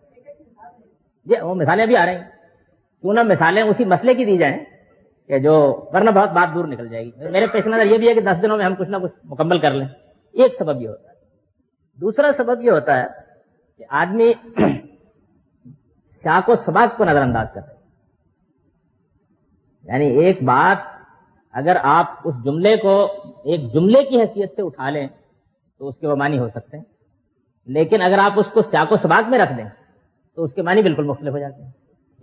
ये वो मिसालें भी आ रही क्यों ना मिसालें उसी मसले की दी जाए कि जो वरना बहुत बात दूर निकल जाएगी। मेरे पेश नज़र ये भी है कि दस दिनों में हम कुछ ना कुछ मुकम्मल कर लें। एक सबब ये होता है। दूसरा सबब ये होता है कि आदमी शाह सबाक को नजरअंदाज कर रहे यानी एक बात अगर आप उस जुमले को एक जुमले की हैसियत से उठा लें तो उसके वो मानी हो सकते हैं। लेकिन अगर आप उसको स्याको सबाक में रख दें तो उसके मानी बिल्कुल मुख्तलिफ़ हो जाते हैं।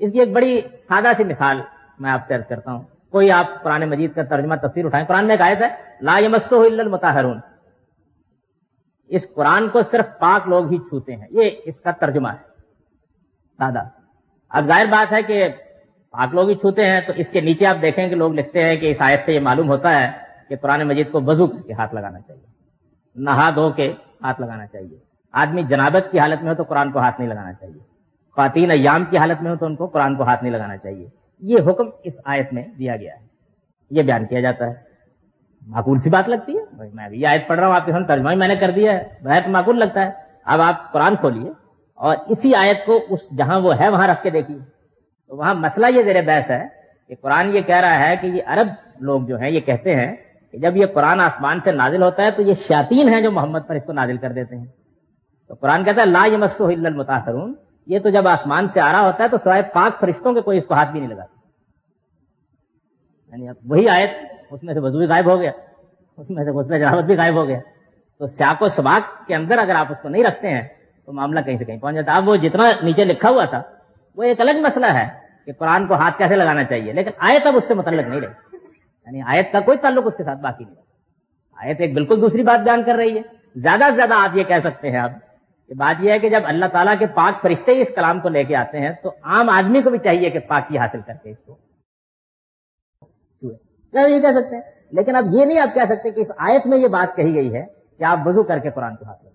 इसकी एक बड़ी सादा सी मिसाल मैं आपसे अर्ज़ करता हूँ। कोई आप पुराने मजीद का तर्जमा, तफसीर उठाएँ। कुरान में आयत है, ला यमस्सो इस कुरान को सिर्फ़ पाक लोग ही छूते हैं। ये इसका तर्जुमा है। सादा। अब ज़ाहिर बात है कि पाक लोग ही छूते हैं तो इसके नीचे आप देखें कि लोग लिखते हैं कि इस आयत से ये मालूम होता है कि कुरान मजीद को वज़ू करके हाथ लगाना चाहिए। नहा धो के हाथ लगाना चाहिए। आदमी जनाबत की हालत में हो तो कुरान को हाथ नहीं लगाना चाहिए। खातन अयाम की हालत में हो तो उनको कुरान को हाथ नहीं लगाना चाहिए। ये हुक्म इस आयत में दिया गया है। ये बयान किया जाता है। माकूल सी बात लगती है। भाई, मैं अभी आयत पढ़ रहा हूँ, आपके सामने तर्जमा मैंने कर दिया है। तो माकूल लगता है। अब आप कुरान खोलिए और इसी आयत को उस जहाँ वो है, वहाँ रख के देखिए। तो वहाँ मसला ये जेरे बहस है कि कुरान ये कह रहा है कि ये अरब लोग जो हैं, ये कहते हैं कि जब ये कुरान आसमान से नाजिल होता है तो ये शातीन है जो मोहम्मद पर इसको नाजिल कर देते हैं। तो कुरान कहता है, ला यमस्तो मुतासरून। ये तो जब आसमान से आ रहा होता है तो सवाए पाक फरिश्तों के कोई इसको हाथ भी नहीं लगाते। यानी वही आयत, उसमें से वज़ू भी गायब हो गया। उसमें से उसमें जनावत भी गायब हो गया। तो स्याको सबाक के अंदर अगर आप उसको नहीं रखते हैं तो मामला कहीं से कहीं पहुँच जाता अब वो जितना नीचे लिखा हुआ था, वो एक अलग मसला है कि कुरान को हाथ कैसे लगाना चाहिए। लेकिन आयत अब उससे मतलब नहीं रही। यानी आयत का कोई ताल्लुक उसके साथ बाकी नहीं आयत एक बिल्कुल दूसरी बात बयान कर रही है। ज़्यादा से ज़्यादा आप ये कह सकते हैं अब कि बात यह है कि जब अल्लाह ताला के पाक फरिश्ते ही इस कलाम को लेके आते हैं तो आम आदमी को भी चाहिए कि पाकी हासिल करके इसको ये कह सकते हैं? लेकिन अब ये नहीं आप कह सकते कि इस आयत में ये बात कही गई है कि आप वज़ू करके कुरान को लगाए।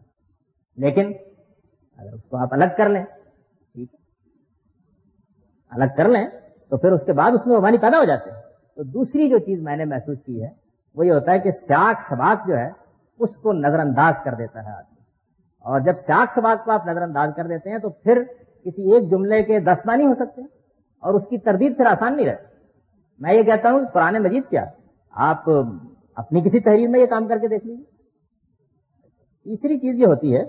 लेकिन अगर उसको आप अलग कर लें, ठीक है, अलग कर लें तो फिर उसके बाद उसमें वानी पैदा हो जाते हैं। तो दूसरी जो चीज़ मैंने महसूस की है, वो ये होता है कि शाक सबाक जो है, उसको नजरअंदाज कर देता है आदमी। और जब शाक सबाक को आप नजरअंदाज कर देते हैं तो फिर किसी एक जुमले के दस मानी हो सकते हैं, और उसकी तरदीद फिर आसान नहीं रहती। मैं ये कहता हूँ, पुराने मजीद क्या? आप अपनी किसी तहरीर में ये काम करके देख लीजिए। तीसरी चीज़ ये होती है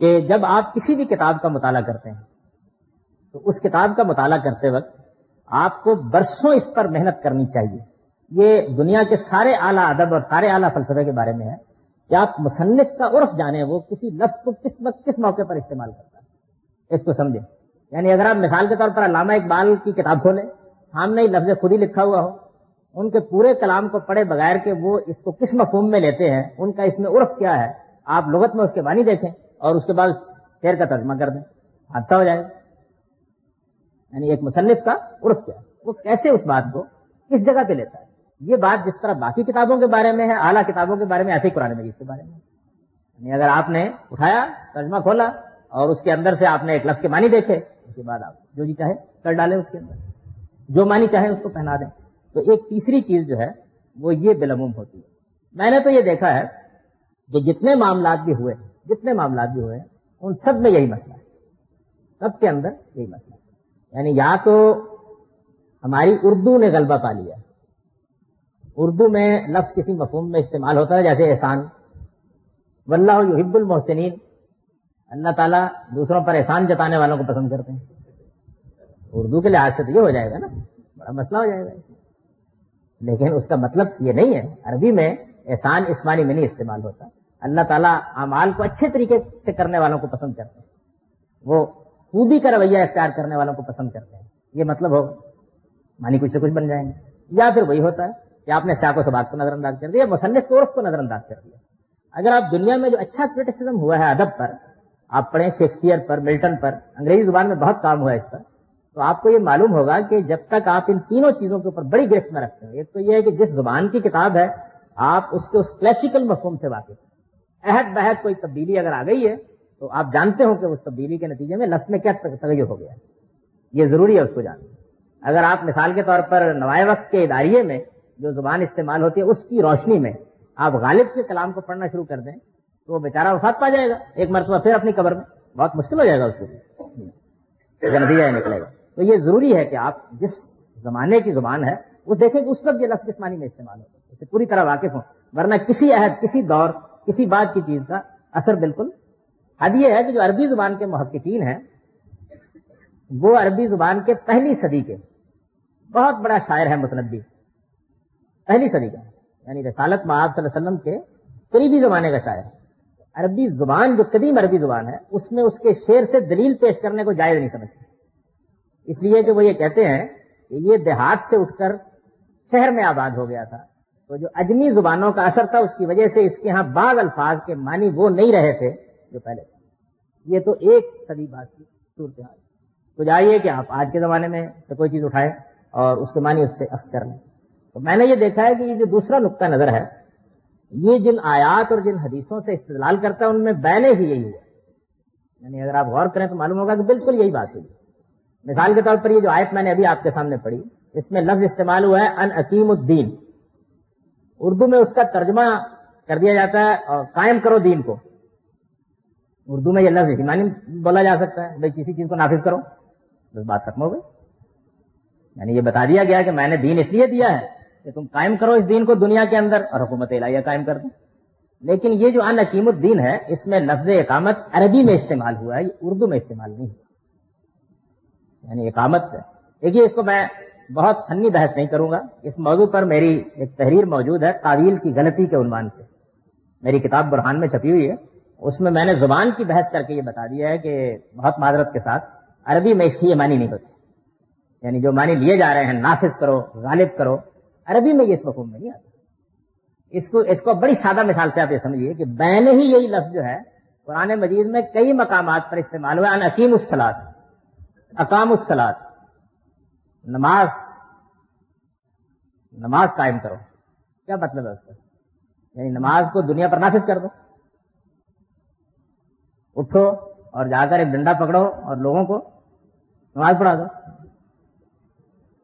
कि जब आप किसी भी किताब का मुताला करते हैं तो उस किताब का मुताला करते वक्त आपको बरसों इस पर मेहनत करनी चाहिए। ये दुनिया के सारे आला अदब और सारे आला फलसफे के बारे में है। कि आप मुसन्निफ का उर्फ़ जाने वो किसी लफ्ज को किस वक्त, किस मौके पर इस्तेमाल करता है। इसको समझे। यानी अगर आप मिसाल के तौर पर अलामा इकबाल की किताब खोलें, सामने ही लफ्ज खुद ही लिखा हुआ हो, उनके पूरे कलाम को पढ़े बगैर के वो इसको किस मफहूम में लेते हैं, उनका इसमें उर्फ़ क्या है, आप लगत में उसके बानी देखें और उसके बाद शेर का तर्जमा कर दें, हादसा हो जाएगा। यानी एक मुसन्निफ का उर्फ़ क्या है? वो कैसे उस बात को किस जगह पे लेता है? ये बात जिस तरह बाकी किताबों के बारे में है, आला किताबों के बारे में, ऐसे ही कुरान मजीद के बारे में। यानी अगर आपने उठाया, तर्जमा खोला, और उसके अंदर से आपने एक लफ्ज के मानी देखे, उसके बाद आप जो जी चाहे कर डालें उसके अंदर। जो मानी चाहे उसको पहना दें। तो एक तीसरी चीज़ जो है, वो ये बेलमूम होती है। मैंने तो ये देखा है कि जितने मामला भी हुए, जितने मामला भी हुए, उन सब में यही मसला है। सबके अंदर यही मसला है। यानी या तो हमारी उर्दू ने गलबा पा लिया उर्दू में लफ्ज किसी मफहूम में इस्तेमाल होता है, जैसे एहसान। वल्लाह युहिब्बुल मोहसिनीन। अल्लाह ताला दूसरों पर एहसान जताने वालों को पसंद करते हैं। उर्दू के लिहाज से तो ये हो जाएगा ना, बड़ा मसला हो जाएगा इसमें। लेकिन उसका मतलब ये नहीं है, अरबी में एहसान इस्मानी में नहीं इस्तेमाल होता। अल्लाह ताला अमाल को अच्छे तरीके से करने वालों को पसंद करते हैं। वो खूबी का रवैया इख्तियार करने वालों को पसंद करते हैं। ये मतलब हो, मानी कुछ से कुछ बन जाएँगे। या फिर वही होता है कि आपने को सबाक को नजरअंदाज कर दिया मुसन्फ को उर्फ़ को नजरअंदाज कर दिया। अगर आप दुनिया में जो अच्छा क्रिटिसिज्म हुआ है अदब पर, आप पढ़ें शेक्सपियर पर मिल्टन पर, अंग्रेज़ी ज़ुबान में बहुत काम हुआ है इस पर तो आपको ये मालूम होगा कि जब तक आप इन तीनों चीज़ों के ऊपर बड़ी गिरफ्त में रखते हैं, एक तो यह है कि जिस ज़ुबान की किताब है, आप उसके उस क्लासिकल मफहूम से वाकिफ अहद बहद कोई तब्दीली अगर आ गई है तो आप जानते हो कि उस तब्दीली के नतीजे में लफ्ज में क्या तगैर हो गया ये ज़रूरी है उसको जानना। अगर आप मिसाल के तौर पर नवाए वक्त के इदारिये में जो ज़ुबान इस्तेमाल होती है, उसकी रोशनी में आप गालिब के कलाम को पढ़ना शुरू कर दें तो वो बेचारा वफात पा जाएगा। एक मरतबा फिर अपनी कबर में। बहुत मुश्किल हो जाएगा उसके लिए। नतीजा निकलेगा। तो ये ज़रूरी है कि आप जिस जमाने की ज़ुबान है, उस देखें कि उस वक्त ये लफ्ज किस मानी में इस्तेमाल होता है। पूरी तरह वाकिफ हो। वरना किसी अहद, किसी दौर, किसी बात की चीज़ का असर बिल्कुल हद ये है कि जो अरबी ज़ुबान के महक्कीन हैं, वो अरबी ज़ुबान के पहली सदी के बहुत बड़ा शायर है मुतनबी पहली सदी का, यानी रसालत महाब वसल्लम के करीबी जमाने का शायर अरबी ज़ुबान, जो कदीम अरबी ज़ुबान है, उसमें उसके शेर से दलील पेश करने को जायज़ नहीं समझते। इसलिए जो वो ये कहते हैं कि ये देहात से उठकर शहर में आबाद हो गया था। तो जो अजमी जुबानों का असर था, उसकी वजह से इसके यहाँ बाज अल्फाज के मानी वो नहीं रहे थे जो पहले थे। ये तो एक सदी बात की सूरत हाल। तो जाइए कि आप आज के जमाने में से कोई चीज़ उठाए और उसके मानी उससे अक्स कर लें। तो मैंने ये देखा है कि ये जो दूसरा नुकता नज़र है, ये जिन आयात और जिन हदीसों से इस्तेमाल करता है, उनमें बैने ही यही हुआ। यानी अगर आप गौर करें तो मालूम होगा कि बिल्कुल यही बात हुई। मिसाल के तौर पर ये जो आयत मैंने अभी आपके सामने पढ़ी, इसमें लफ्ज इस्तेमाल हुआ है, अन अकीमुद्दीन। उर्दू में उसका तर्जमा कर दिया जाता है, और कायम करो दीन को। उर्दू में यह लफ्ज मानी बोला जा सकता है, भाई किसी चीज़ को नाफिज करो, बस बात खत्म हो गई। यानी ये बता दिया गया कि मैंने दीन इसलिए दिया है कि तुम कायम करो इस दीन को दुनिया के अंदर, और हुकूमत इलाहिया कायम कर दो। लेकिन ये जो अन अकीमुद्दीन है, इसमें लफ्ज एकामत अरबी में इस्तेमाल हुआ है उर्दू में इस्तेमाल नहीं हुआ। यानी एकामत देखिए इसको मैं बहुत फन्नी बहस नहीं करूँगा। इस मौजू पर मेरी एक तहरीर मौजूद है, तावील की गलती के उन्वान से। मेरी किताब बुरहान में छपी हुई है। उसमें मैंने ज़ुबान की बहस करके ये बता दिया है कि बहुत माजरत के साथ अरबी में इसकी ये मानी नहीं होती। यानी जो मानी लिए जा रहे हैं, नाफिज करो, गालिब करो अरबी में ये इस मफहूम में नहीं आता। इसको इसको बड़ी सादा मिसाल से आप ये समझिए कि बैन ही यही लफ्ज जो है, कुरान मजीद में कई मकाम पर इस्तेमाल हुआ। अकीम उसलात अकाम उसलात नमाज़ नमाज़ कायम करो। क्या मतलब है उसका? यानी नमाज़ को दुनिया पर नाफिज कर दो। उठो और जाकर एक डंडा पकड़ो और लोगों को नमाज़ पढ़ा दो।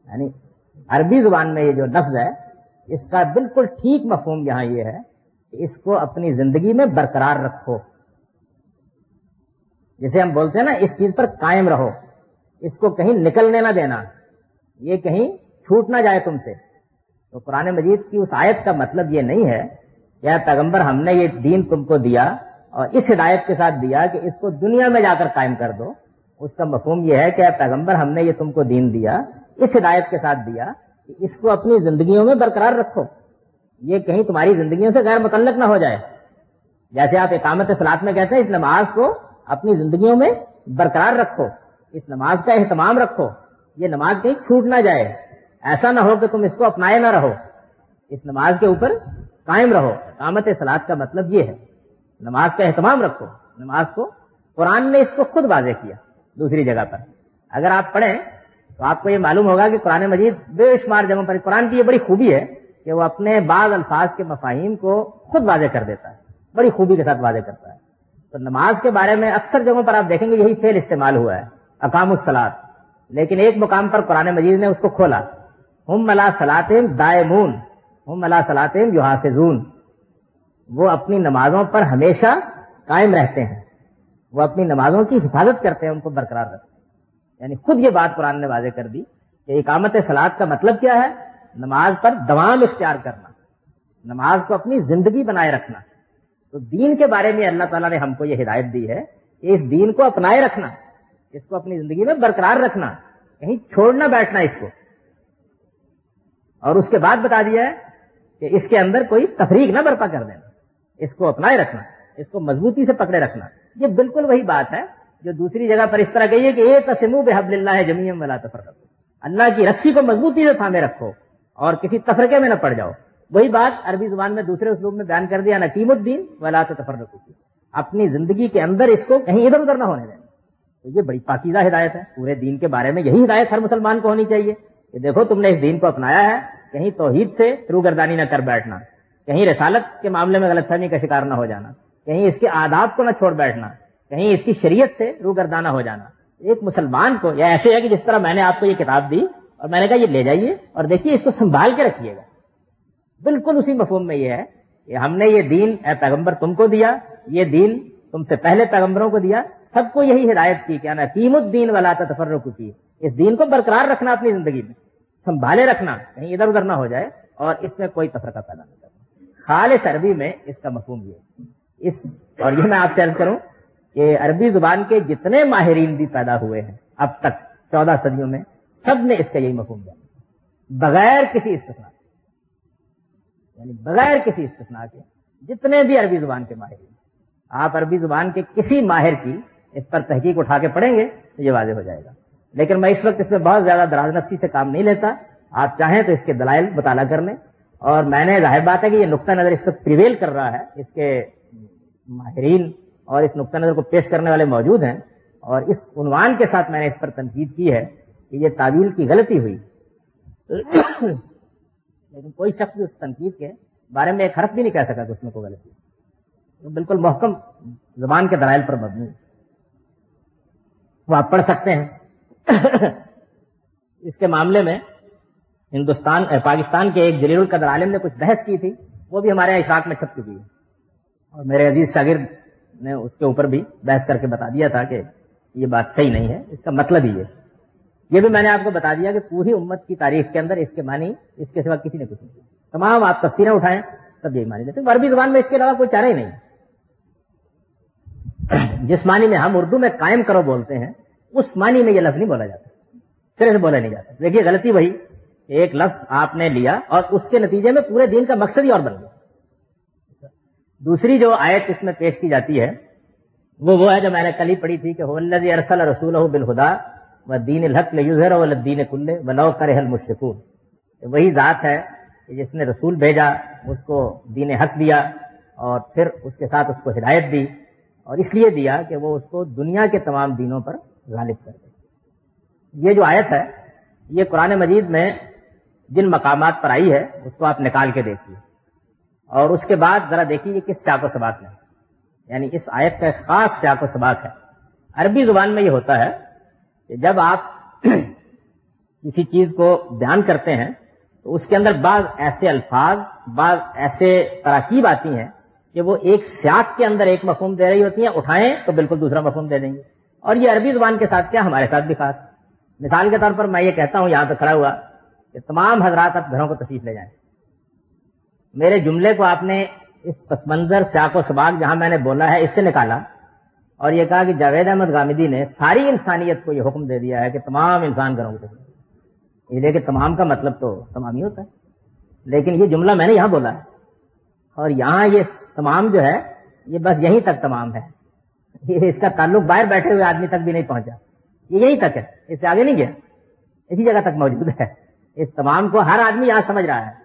यानी अरबी ज़ुबान में ये जो लफ्ज है, इसका बिल्कुल ठीक मफहम यहाँ ये है कि इसको अपनी ज़िंदगी में बरकरार रखो। जिसे हम बोलते हैं ना, इस चीज़ पर कायम रहो। इसको कहीं निकलने ना देना। ये कहीं छूट ना जाए तुमसे। तो कुरान मजीद की उस आयत का मतलब ये नहीं है क्या पैगंबर, हमने ये दीन तुमको दिया और इस हिदायत के साथ दिया कि इसको दुनिया में जाकर कायम कर दो। उसका मफहम यह है कि पैगंबर, हमने ये तुमको दीन दिया इस हिदायत के साथ दिया कि इसको अपनी जिंदगियों में बरकरार रखो। ये कहीं तुम्हारी जिंदगियों से गैर मुतलक ना हो जाए। जैसे आप एकामत सलात में कहते हैं, इस नमाज़ को अपनी जिंदगियों में बरकरार रखो, इस नमाज़ का एहतमाम रखो, ये नमाज़ कहीं छूट ना जाए। ऐसा ना हो कि तुम इसको अपनाए ना रहो। इस नमाज़ के ऊपर कायम रहो। कामत सलाद का मतलब ये है, नमाज़ का एहतमाम रखो। नमाज़ को कुरान ने इसको खुद वाजे किया, दूसरी जगह पर। अगर आप पढ़ें तो आपको ये मालूम होगा कि कुरान मजीद बेशुमार जगहों पर, कुरान की ये बड़ी खूबी है कि वो अपने बाद अल्फाज के मफाहिम को खुद वाजे कर देता है, बड़ी खूबी के साथ वाजे करता है। तो नमाज़ के बारे में अक्सर जगहों पर आप देखेंगे यही फेल इस्तेमाल हुआ है अकाम सलात। लेकिन एक मुकाम पर कुरान मजीद ने उसको खोला, हम मला सलातिम दायमून, हम मला सलातिम युहाफिजून। वो अपनी नमाजों पर हमेशा कायम रहते हैं, वो अपनी नमाजों की हिफाजत करते हैं, उनको बरकरार रखते हैं। यानी खुद ये बात कुरान ने वाजे कर दी कि इकामत सलाद का मतलब क्या है? नमाज़ पर दवाम इख्तियार करना। नमाज़ को अपनी ज़िंदगी बनाए रखना। तो दीन के बारे में अल्लाह ताला ने हमको ये हिदायत दी है कि इस दीन को अपनाए रखना, इसको अपनी ज़िंदगी में बरकरार रखना, कहीं छोड़ना बैठना इसको। और उसके बाद बता दिया है कि इसके अंदर कोई तफरीक ना बर्पा कर देना। इसको अपनाए रखना, इसको मजबूती से पकड़े रखना। ये बिल्कुल वही बात है जो दूसरी जगह पर इस तरह कही है कि ये तस्मू बेहबल्ला है ज़मीन वाला तफर अल्लाह की रस्सी को मजबूती से थामे रखो और किसी तफरके में न पड़ जाओ। वही बात अरबी ज़ुबान में दूसरे उसलूब में बयान कर दिया नकीमुद्दीन वाला तफर अपनी ज़िंदगी के अंदर इसको कहीं इधर उधर ना होने देना तो ये बड़ी पाकिजा हिदायत है। पूरे दीन के बारे में यही हिदायत हर मुसलमान को होनी चाहिए कि देखो तुमने इस दीन को अपनाया है, कहीं तोहीद से रूगरदानी न कर बैठना, कहीं रसालत के मामले में गलतफहमी का शिकार न हो जाना, कहीं इसके आदाब को न छोड़ बैठना। कहीं इसकी शरीयत से रूगरदाना हो जाना। एक मुसलमान को यह ऐसे है कि जिस तरह मैंने आपको ये किताब दी, और मैंने कहा, ये ले जाइए, और देखिए, इसको संभाल के रखिएगा। बिल्कुल उसी मफहूम में ये है कि हमने ये दीन, ए पैगंबर तुमको दिया, ये दीन तुमसे पहले पैगम्बरों को दिया, सबको यही हिदायत की क्या ना कीमुद्दीन वाला तफर्रुक की इस दीन को बरकरार रखना अपनी ज़िंदगी में। संभाले रखना, कहीं इधर उधर ना हो जाए, और इसमें कोई तफरका पैदा नहीं करना। खालिस अरबी में इसका मफहम ये इस, और ये मैं आपसे अर्ज़ करूँ कि अरबी ज़ुबान के जितने माहरीन भी पैदा हुए हैं, अब तक, चौदह सदियों में, सबने इसका यही मफहूम दिया बगैर किसी इस्तना यानी बगैर किसी इस्तना के, जितने भी अरबी ज़ुबान के माहिर आप अरबी ज़ुबान के किसी माहिर की इस पर तहकीक उठा के पढ़ेंगे तो ये वाजे हो जाएगा। लेकिन मैं इस वक्त इसमें बहुत ज़्यादा दराज नफसी से काम नहीं लेता। आप चाहें तो इसके दलाइल मुताला कर लें। और मैंने ज़ाहिर बात है कि ये नुकता नज़र इस वक्त प्रिवेल कर रहा है, इसके माहरीन और इस नुकता नज़र को पेश करने वाले मौजूद हैं और इस उनवान के साथ मैंने इस पर तनकीद की है कि ये तावील की गलती हुई। लेकिन कोई शख्स उस तनकीद के बारे में एक हरफ भी नहीं कह सका कि उसमें कोई गलती तो बिल्कुल मोहकम जबान के दलाइल पर मबनी। वो आप पढ़ सकते हैं। इसके मामले में हिंदुस्तान पाकिस्तान के एक जलील कदर आलिम ने कुछ बहस की थी। वो भी हमारे इशराक में छप चुकी है। और मेरे अज़ीज़ शागिर्द ने उसके ऊपर भी बहस करके बता दिया था कि ये बात सही नहीं है, इसका मतलब ही है ये भी मैंने आपको बता दिया कि पूरी उम्मत की तारीख के अंदर इसके मानी, इसके सिवा किसी ने कुछ नहीं तमाम आप तफसीरें उठाएँ, सब यही मानी लेते अरबी ज़ुबान में इसके अलावा कोई चारा ही नहीं। जिस मानी में हम उर्दू में कायम करो बोलते हैं, उस मानी में यह लफ्ज नहीं बोला जाता। सिरे से बोला नहीं जाता। देखिए, गलती वही। एक लफ्ज आपने लिया और उसके नतीजे में पूरे दिन का मकसद ही और बन गया। दूसरी जो आयत इसमें पेश की जाती है, वो वो है जो मैंने कल ही पढ़ी थी कि अरसल रसूल बिलहुदा व दीन हक यूज़र दीन कुल्ले वलो कर मुशरकून। वही जात है जिसने रसूल भेजा, उसको दीन हक दिया और फिर उसके साथ उसको हिदायत दी और इसलिए दिया कि वो उसको दुनिया के तमाम दीनों पर गालिब कर दे। ये जो आयत है, ये कुरान मजीद में जिन मकाम पर आई है, उसको आप निकाल के देखिए। और उसके बाद जरा देखिए किस चाको सबाक में यानी इस आयत का खास चाको सबाक है। अरबी ज़ुबान में ये होता है कि जब आप किसी चीज़ को बयान करते हैं तो उसके अंदर बाज ऐसे अल्फाज, बाज ऐसे तराकीब आती हैं कि वो एक स्याक के अंदर एक मफहूम दे रही होती हैं, उठाएँ तो बिल्कुल दूसरा मफहूम दे देंगे। और ये अरबी ज़ुबान के साथ क्या हमारे साथ भी खास। मिसाल के तौर पर मैं ये कहता हूँ, यहाँ पर खड़ा हुआ कि तमाम हजरात आप घरों को तशरीफ़ ले जाएँ। मेरे जुमले को आपने इस पसमंजर स्याको सबाग जहाँ मैंने बोला है, इससे निकाला। और यह कहा कि जावेद अहमद गामिदी ने सारी इंसानियत को यह हुक्म दे दिया है कि तमाम इंसान घरों को इसलिए कि तमाम का मतलब तो तमाम ही होता है। लेकिन ये जुमला मैंने यहाँ बोला है। और यहाँ ये तमाम जो है, ये बस यहीं तक तमाम है। ये इसका ताल्लुक बाहर बैठे हुए आदमी तक भी नहीं पहुँचा। ये यहीं तक है, इससे आगे नहीं गया। इसी जगह तक मौजूद है। इस तमाम को हर आदमी यहाँ समझ रहा है।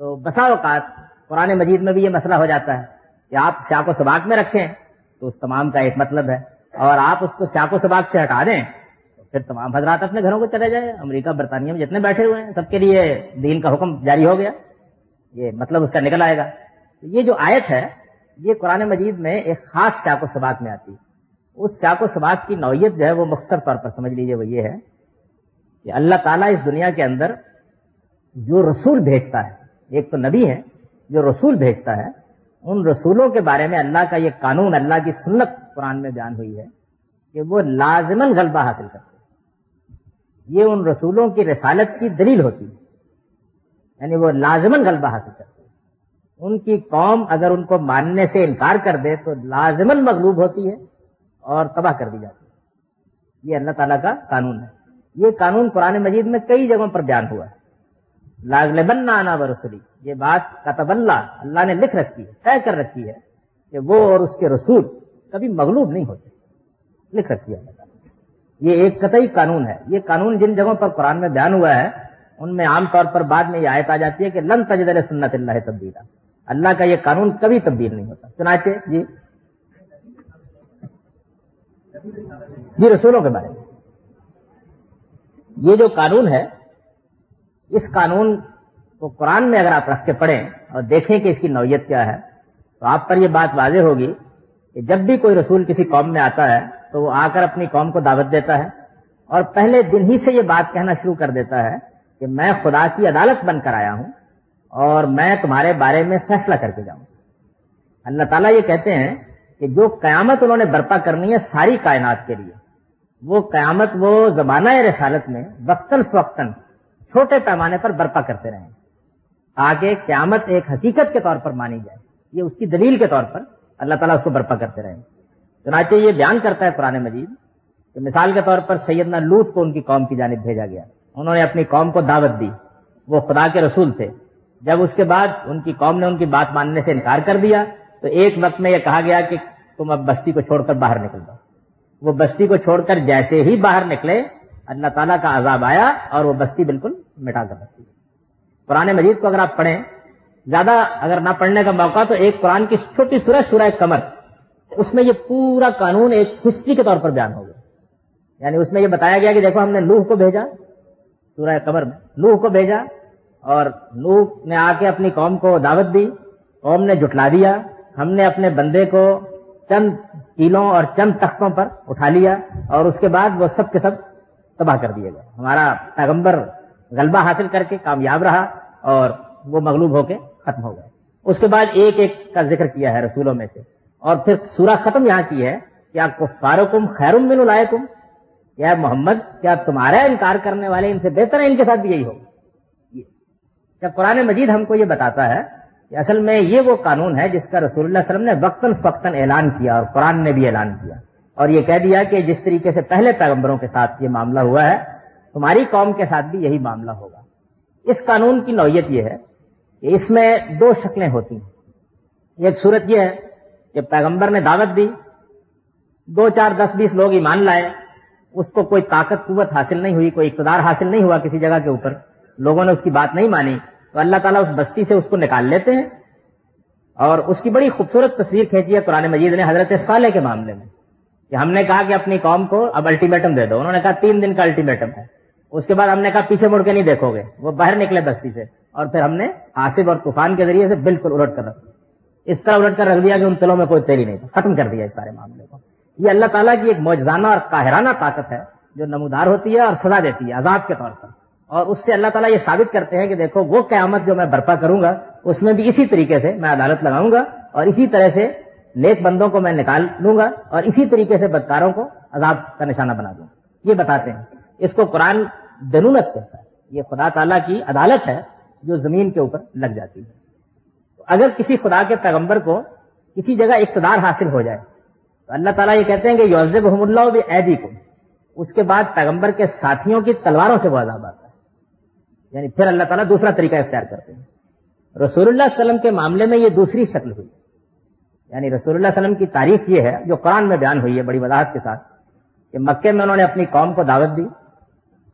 तो बसा औकात, पुराने मजीद में भी ये मसला हो जाता है कि आप स्याको सबाक में रखें तो उस तमाम का एक मतलब है। और आप उसको स्याको सबाक से हटा दें तो फिर तमाम हजरात अपने घरों को चले जाए। अमरीका, बरतानिया में जितने बैठे हुए हैं, सबके लिए दीन का हुक्म जारी हो गया। ये मतलब उसका निकल आएगा। तो ये जो आयत है, ये कुरान मजीद में एक खास स्याको सबाक में आती है। उस स्याको सबाक की नौयत जो है, वो मुख्तर तौर पर समझ लीजिए वो ये है कि अल्लाह ताला इस दुनिया के अंदर जो रसूल भेजता है एक तो नबी है, जो रसूल भेजता है, उन रसूलों के बारे में अल्लाह का ये कानून, अल्लाह की सुन्नत कुरान में बयान हुई है कि वो लाजमन गलबा हासिल करते ये उन रसूलों की रसालत की दलील होती है। यानी वो लाजमन गलबा हासिल करते उनकी कौम अगर उनको मानने से इनकार कर दे तो लाजमन मगलूब होती है और तबाह कर दी जाती है। ये अल्लाह ताला का कानून है। ये कानून कुरान मजीद में कई जगहों पर बयान हुआ है। लाजलबन्ना आना बरसली ये बात कतबल्ला अल्लाह ने लिख रखी है, तय कर रखी है कि वो और उसके रसूल कभी मगलूब नहीं होते। लिख रखी है ये एक कतई कानून है। ये कानून जिन जगहों पर कुरान में बयान हुआ है, उनमें आमतौर पर बाद में ये आयत आ जाती है कि लन तजदल सुन्नत तब्दीला। अल्लाह का ये कानून कभी तब्दील नहीं होता। चुनाचे, जी। जी, रसूलों के बारे में। ये जो कानून है इस कानून को कुरान में अगर आप रख के पढ़ें और देखें कि इसकी नौयत क्या है तो आप पर यह बात वाजह होगी कि जब भी कोई रसूल किसी कौम में आता है तो वो आकर अपनी कौम को दावत देता है और पहले दिन ही से ये बात कहना शुरू कर देता है कि मैं खुदा की अदालत बनकर आया हूँ और मैं तुम्हारे बारे में फैसला करके जाऊँ। अल्लाह ताला ये कहते हैं कि जो कयामत उन्होंने बर्पा करनी है सारी कायनात के लिए, वो कयामत वो जमाना रसालत में वक्तन फवक्तन छोटे पैमाने पर बर्पा करते रहे। आगे क्यामत एक हकीकत के तौर पर मानी जाए। ये उसकी दलील के तौर पर अल्लाह ताला उसको बर्पा करते रहे। चुनाचे ये बयान करता है कुरान मजीद कि मिसाल के तौर पर सैदना लूत को उनकी कौम की जानब भेजा गया। उन्होंने अपनी कौम को दावत दी। वो खुदा के रसूल थे। जब उसके बाद उनकी कौम ने उनकी बात मानने से इनकार कर दिया तो एक वक्त में यह कहा गया कि तुम अब बस्ती को छोड़कर बाहर निकल जाओ। वो बस्ती को छोड़कर जैसे ही बाहर निकले, अल्लाह ताला का अजाब आया और वो बस्ती बिल्कुल मिटा कर रखी पुराने मजीद को अगर आप पढ़ें, ज़्यादा अगर ना पढ़ने का मौका तो एक कुरान की छोटी सूरज सूरह कमर, उसमें ये पूरा कानून, एक हिस्ट्री के तौर पर बयान हो गया। यानी उसमें ये बताया गया कि देखो, हमने लूह को भेजा, सूरह कमर में लूह को भेजा, और लूह ने आके अपनी कौम को दावत दी, कौम ने जुटला दिया, हमने अपने बंदे को चंद कीलों और चंद तख्तों पर उठा लिया, और उसके बाद वो सब के सब तबाह कर दिए गए। हमारा पैगंबर गलबा हासिल करके कामयाब रहा और वो मगलूब होके खत्म हो गए। उसके बाद एक एक का ज़िक्र किया है रसूलों में से। और फिर सूरा खत्म यहाँ की है क्या कुफारुकुम खैरुम मिन उलायकुम। क्या मोहम्मद, क्या तुम्हारा इनकार करने वाले इनसे बेहतर है? इनके साथ भी यही हो क्या कुरान मजीद हमको ये बताता है कि असल में ये वो कानून है जिसका रसूलुल्लाह वसल्लम ने वक्तन फक्तन ऐलान किया और कुरान ने भी ऐलान किया। और ये कह दिया कि जिस तरीके से पहले पैगंबरों के साथ ये मामला हुआ है तुम्हारी कौम के साथ भी यही मामला होगा। इस कानून की नौयत यह है कि इसमें दो शक्लें होती हैं। एक सूरत यह है कि पैगंबर ने दावत दी, दो चार दस बीस लोग ईमान लाए, उसको कोई ताकत कुत हासिल नहीं हुई, कोई इकतदार हासिल नहीं हुआ किसी जगह के ऊपर। लोगों ने उसकी बात नहीं मानी तो अल्लाह ताला उस बस्ती से उसको निकाल लेते हैं और उसकी बड़ी खूबसूरत तस्वीर खींची है कुरान मजीद ने हज़रत साले के मामले में कि हमने कहा कि अपनी कौम को अब अल्टीमेटम दे दो। उन्होंने कहा, तीन दिन का अल्टीमेटम है। उसके बाद हमने कहा, पीछे मुड़ के नहीं देखोगे। वो बाहर निकले बस्ती से। और फिर हमने आसिफ और तूफ़ान के ज़रिए से बिल्कुल उलट कर रख दिया। इस तरह उलट कर रख दिया कि उन तिलों में कोई तेरी नहीं खत्म कर दिया इस सारे मामले को। ये अल्लाह ताला की एक मौजाना और काहराना ताकत है, जो नमूदार होती है और सजा देती है आज़ाद के तौर पर। और उससे अल्लाह ताला ये साबित करते हैं कि देखो, वो क्यामत जो मैं बर्पा करूँगा, उसमें भी इसी तरीके से मैं अदालत लगाऊँगा और इसी तरह से नेक बंदों को मैं निकाल लूँगा और इसी तरीके से बदकारों को अजाब का निशाना बना दूँगा। ये बताते हैं। इसको कुरान दनूनत कहता है। ये खुदा ताला की अदालत है जो ज़मीन के ऊपर लग जाती है। तो अगर किसी खुदा के पैगंबर को किसी जगह इकतदार हासिल हो जाए तो अल्लाह ताला ये कहते हैं कि योजब भी ऐदी को उसके बाद पैगंबर के साथियों की तलवारों से वो अजाब आता है। यानी फिर अल्लाह ताला दूसरा तरीका इख्तियार करते हैं। रसूलुल्लाह सल्लम के मामले में ये दूसरी शक्ल हुई। यानी रसूलुल्लाह सल्लम की तारीख ये है, जो कुरान में बयान हुई है बड़ी वजाहत के साथ, कि मक्के में उन्होंने अपनी कौम को दावत दी।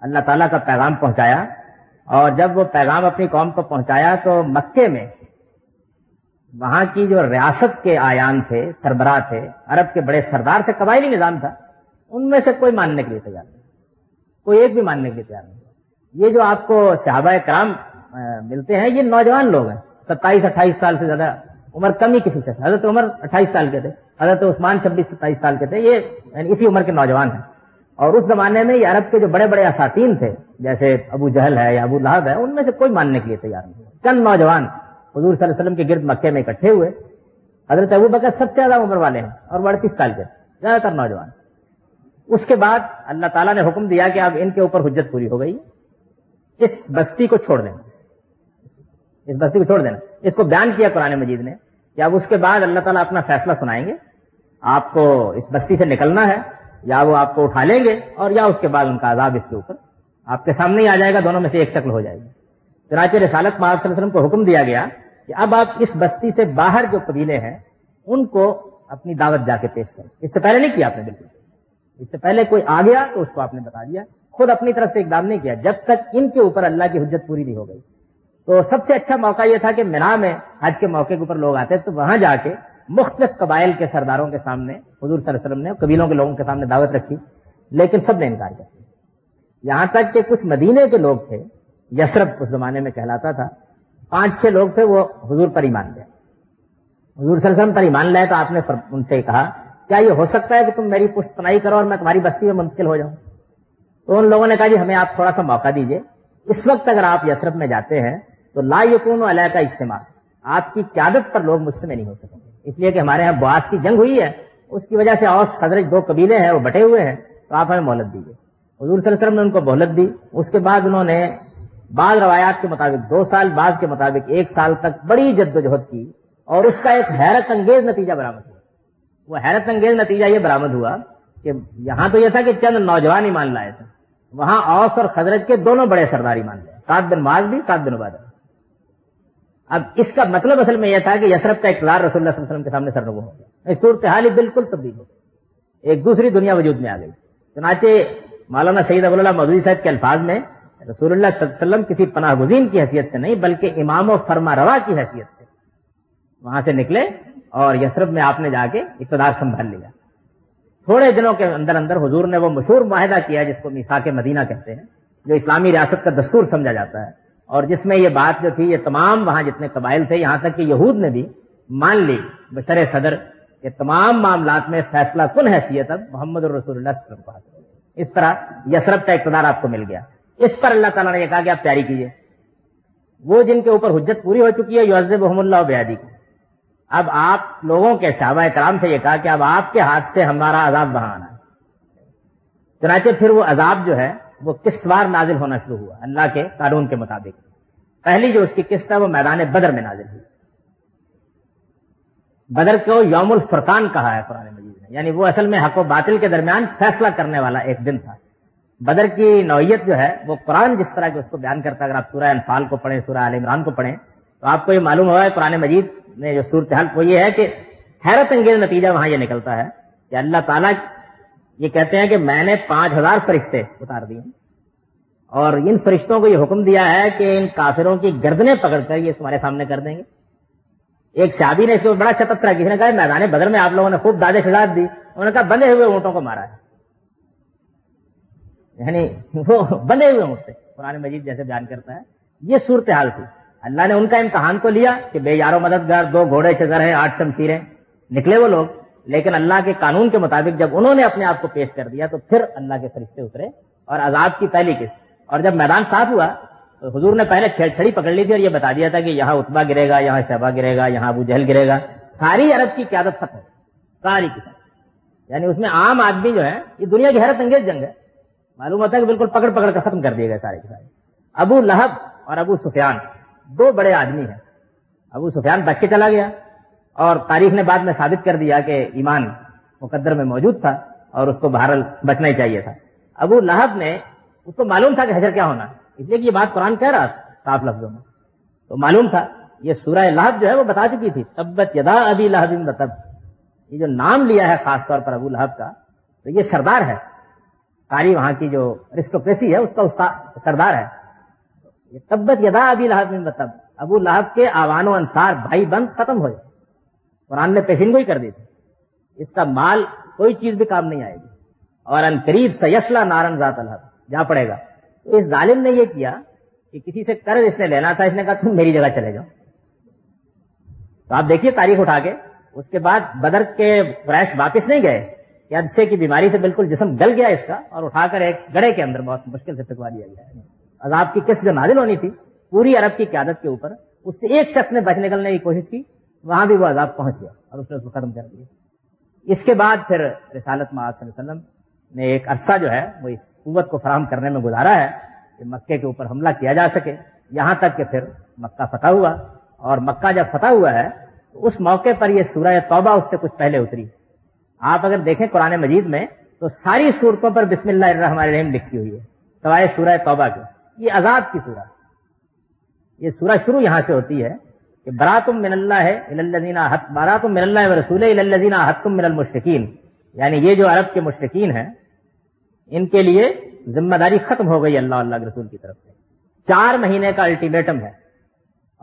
अल्लाह ताला का पैगाम पहुँचाया। और जब वो पैगाम अपनी कौम को पहुँचाया तो मक्के में वहाँ की जो रियासत के आयान थे, सरबराह थे, अरब के बड़े सरदार थे कबायली निज़ाम था, उनमें से कोई मानने के लिए तैयार नहीं। कोई एक भी मानने के लिए तैयार नहीं। ये जो आपको सहाबा कराम मिलते हैं, ये नौजवान लोग हैं। सत्ताईस, अट्ठाईस साल से ज़्यादा उम्र, कम ही किसी से हज़रत उम्र अट्ठाईस साल के थे, हज़रत उस्मान छब्बीस, सत्ताईस साल के थे। ये इसी उम्र के नौजवान हैं। और उस जमाने में ये अरब के जो बड़े बड़े असातीन थे, जैसे अबू जहल है या अबू लहब है, उनमें से कोई मानने के लिए तैयार नहीं चंद नौजवान हजूर वसल्लम के गिरद मक्के में इकट्ठे हुए। हज़रत अबू बकर सबसे ज़्यादा उम्र वाले हैं और अड़तीस साल के, ज़्यादातर नौजवान। उसके बाद अल्लाह ताला ने हुक्म दिया कि अब इनके ऊपर हुज्जत पूरी हो गई। इस बस्ती को छोड़ देना। इस बस्ती को छोड़ देना। इसको बयान किया कुरान मजीद ने कि अब उसके बाद अल्लाह ताला अपना फैसला सुनाएँगे। आपको इस बस्ती से निकलना है। या वो आपको उठा लेंगे और या उसके बाद उनका आजाब इसके ऊपर। आपके सामने ही आ जाएगा, दोनों में से एक शक्ल हो जाएगी। चुनाचे रसालत वसल्लम को हुक्म दिया गया कि अब आप इस बस्ती से बाहर जो कबीले हैं, उनको अपनी दावत जाके पेश करें। इससे पहले नहीं किया आपने, बिल्कुल। इससे पहले कोई आ गया तो उसको आपने बता दिया। खुद अपनी तरफ़ से इकदाम नहीं किया, जब तक इनके ऊपर अल्लाह की हजत पूरी नहीं हो गई। तो सबसे अच्छा मौका यह था कि मिना में हज के मौके के ऊपर लोग आते हैं तो वहाँ जाके मुख्तलिफ़ कबाइल के सरदारों के सामने, हजूर वसल्लम ने कबीलों के लोगों के सामने दावत रखी, लेकिन सबने इनकार कर यहाँ तक कि कुछ मदीने के लोग थे यसरफ उस जमाने में कहलाता था, पाँच छह लोग थे, वो हजूर पर ईमान गए हजूर वसल्लम पर ईमान लाए तो आपने उनसे कहा, क्या ये हो सकता है कि तुम मेरी पुष्टनाई करो और मैं तुम्हारी बस्ती में मुंतकिल हो जाऊँ? तो उन लोगों ने कहा, जी, हमें आप थोड़ा सा मौका दीजिए। इस वक्त अगर आप यसरफ में जाते हैं तो ला यकून अलह का इस्तेमाल आपकी क्यादत पर लोग मुश्त नहीं हो सकेंगे। इसलिए कि हमारे यहाँ बास की जंग हुई है, उसकी वजह से और खजरज दो कबीले हैं, वो बटे हुए हैं तो आप हमें मोहलत दीजिए। हजूर वसल्लम ने उनको मोहलत दी, उसके बाद उन्होंने बाद रवायात के मुताबिक, दो साल बाद के मुताबिक, एक साल तक बड़ी जद्दोजहद की, और उसका एक हैरत अंगेज नतीजा बरामद हुआ। वो हैरत अंगेज नतीजा ये बरामद हुआ कि यहाँ तो यह था कि चंद नौजवान ईमान लाए थे, वहाँ औस और खजरत के दोनों बड़े सरदार ईमान लाए, सात बिन माज भी, सात बिन उबादा अब इसका मतलब असल में यह था कि यसरफ का इकलार रसुल्ला के सामने सरनगो हो गया। सूरत हाल ही बिल्कुल तब्दील हो गई एक दूसरी दुनिया वजूद में आ गई। चुनाचे मौलाना सईद अबुल्ला मौदूदी साहब के अल्फाज में रसूलुल्लाह किसी पनाह गुजीन की हैसियत से नहीं, बल्कि इमाम और फरमा रवा की हैसियत से। वहाँ से निकले और यसरफ में आपने जाके इकतदार संभाल लिया। थोड़े दिनों के अंदर अंदर हुजूर ने वो मशहूर माहिदा किया, जिसको मिसा के मदीना कहते हैं, जो इस्लामी रियासत का दस्तूर समझा जाता है। और जिसमें ये बात जो थी, ये तमाम वहाँ जितने कबाइल थे, यहाँ तक कि यहूद ने भी मान ली, बशर सदर के तमाम मामला में फैसला कुन हैसियत अब मोहम्मद इस तरह यसरफ का इकतदार आपको मिल गया। इस पर अल्लाह ताला ने यह कहा कि आप तैयारी कीजिए। वो जिनके ऊपर हुज्जत पूरी हो चुकी है युजब मोहम्मद ब्यादी की। अब आप लोगों के साहबा कराम से यह कहा कि अब आपके हाथ से हमारा अजाब बहाना है। चुनाचे फिर वो अजाब जो है, वो किस्तवार नाजिल होना शुरू हुआ, अल्लाह के कानून के मुताबिक। पहली जो उसकी किस्त है, वो मैदान बदर में नाजिल हुई। बदर को यौमुल फुरकान कहा है पुराने मजीद ने। यानी वो असल में हक बातिल के दरमियान फैसला करने वाला एक दिन था। बदर की नौयत जो है, वो कुरान जिस तरह के उसको बयान करता है, अगर आप सूर्य अनफाल को पढ़ें सूर्य आल इमरान को पढ़ें तो आपको ये मालूम हुआ है कुरान मजीद में जो सूरत हाल वो ये है कि हैरत अंगेज नतीजा वहाँ ये निकलता है कि अल्लाह ताला ये कहते हैं कि मैंने पाँच हज़ार फरिश्ते उतार दिए और इन फरिश्तों को ये हुक्म दिया है कि इन काफिरों की गर्दनें पकड़कर ये तुम्हारे सामने कर देंगे। एक शादी ने इसके ऊपर बड़ा अच्छा तबसरा किसी ने कहा मैदान बदर में आप लोगों ने खूब दादे शजाद दी। उन्होंने कहा, बंधे हुए ऊंटों को मारा है। यानी वो बंधे हुए ऊँट पुराने मजीद जैसे बयान करता है। ये सूरत हाल थी। अल्लाह ने उनका इम्तहान तो लिया कि बेयारो मददगार, दो घोड़े चजर हैं, आठ शमशीरें। निकले वो लोग। लेकिन अल्लाह के कानून के मुताबिक जब उन्होंने अपने आप को पेश कर दिया तो फिर अल्लाह के फरिश्ते उतरे। और आज़ाद की पहली किस्त। और जब मैदान साफ़ हुआ तो हजूर ने पहले छेड़छड़ी पकड़ ली थी और ये बता दिया था कि यहाँ उतबा गिरेगा, यहाँ शहबा गिरेगा, यहाँ अबू जहल गिरेगा। सारी अरब की क्यादत खत्म, सारी की यानी उसमें आम आदमी जो है, ये दुनिया की हैरत अंगेज जंग है। मालूम होता है कि बिल्कुल पकड़ पकड़ कर खत्म कर दिए गए सारे के सारे। अबू लहब और अबू सुफियान, दो बड़े आदमी हैं। अबू सुफियान बच के चला गया और तारीख ने बाद में साबित कर दिया कि ईमान मुकद्दर में मौजूद था और उसको बहरल बचना ही चाहिए था। अबू लहब ने उसको मालूम था कि हजर क्या होना है। इसलिए कि ये बात कुरान कह रहा था, साफ़ लफ्जों में। तो मालूम था, ये सूरह लहब जो है वो बता चुकी थी, तब्बत यदा अभी लहबिन तब। ये जो नाम लिया है, खासतौर पर अबू लहब का तो ये सरदार है। सारी वहाँ की जो अरिस्टोक्रेसी है, उसका उसका सरदार है। ये तब्बत यदा अभी लहबिन तब। अबू लहब के आवानो अंसार भाई बंद खत्म हो जाए कुरान ने पेशिन ही कर दी थी। इसका माल कोई चीज़ भी काम नहीं आएगी। और अनकरीब सयसला नारन जात जा पड़ेगा। तो इस जालिम ने यह किया कि किसी से कर्ज इसने लेना था, इसने कहा, तुम मेरी जगह चले जाओ। तो आप देखिए तारीख उठा के, उसके बाद बदर के क्रैश वापिस नहीं गए अदसे की बीमारी से बिल्कुल जिसम गल गया इसका, और उठाकर एक गड़े के अंदर बहुत मुश्किल से फिकवा दिया गया अजाब की किस्त जो नाजिल होनी थी, पूरी अरब की क्यादत के ऊपर, उससे एक शख्स ने बच निकलने की कोशिश की, वहाँ भी वो अजाब पहुँच गया, और उसने उसको खत्म कर दिया। इसके बाद फिर रिसालत वसल्लम ने एक अरसा जो है, वो इस कुत को फराम करने में गुजारा है कि मक्के के ऊपर हमला किया जा सके। यहाँ तक कि फिर मक्का फतह हुआ। और मक्का जब फतह हुआ है तो उस मौके पर यह सूरह तौबा उससे कुछ पहले उतरी। आप अगर देखें कुरान मजीद में तो सारी सूरतों पर बिस्मिल्लाम लिखी हुई है सवाए सूरह तौबा की। ये आज़ाद की सूरह। ये सूरह शुरू यहाँ से होती है कि बरातुम मिनल्ला है इलल्लजीना हत बरातुम मिनल्ला रसूल इलल्लजीना हत्तुम मिनल मुशरिकीन। यानी ये जो अरब के मुशरकिन हैं इनके लिए ज़िम्मेदारी खत्म हो गई अल्लाह अल्लाह के रसूल की तरफ़ से। चार महीने का अल्टीमेटम है।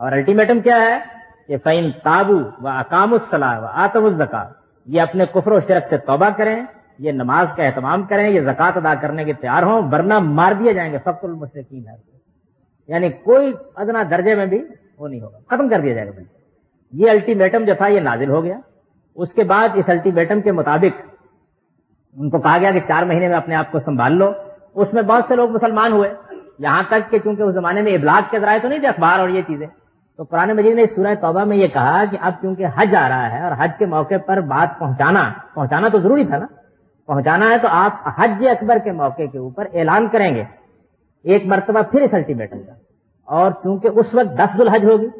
और अल्टीमेटम क्या है? कि फ़ैन ताबू व अकामुसला व आतमुजका ये अपने कुफर शरक से तौबा करें, ये नमाज़ का एहतमाम करें, ये जक़ात अदा करने के तैयार हों, वरना मार दिए जाएँगे फख्तुल मुशरकिन है। यानी कोई अदना दर्जे में भी वो नहीं होगा। खत्म कर दिया जाएगा। बिल्कुल ये अल्टीमेटम जो था, ये नाजिल हो गया। उसके बाद इस अल्टीमेटम के मुताबिक उनको कहा गया कि चार महीने में अपने आप को संभाल लो। उसमें बहुत से लोग मुसलमान हुए। यहाँ तक कि चूँकि उस जमाने में इबलाग के जराए तो नहीं थे, अखबार और ये चीज़ें। तो पुराने मजीद ने सूरह तौबा में ये कहा कि अब चूँकि हज आ रहा है और हज के मौके पर बात पहुंचाना पहुंचाना तो ज़रूरी था ना। पहुंचाना है तो आप हज अकबर के मौके के ऊपर ऐलान करेंगे। एक मरतबा फिर इस अल्टीमेटम का। और चूँकि उस वक्त दस दुल हज होगी,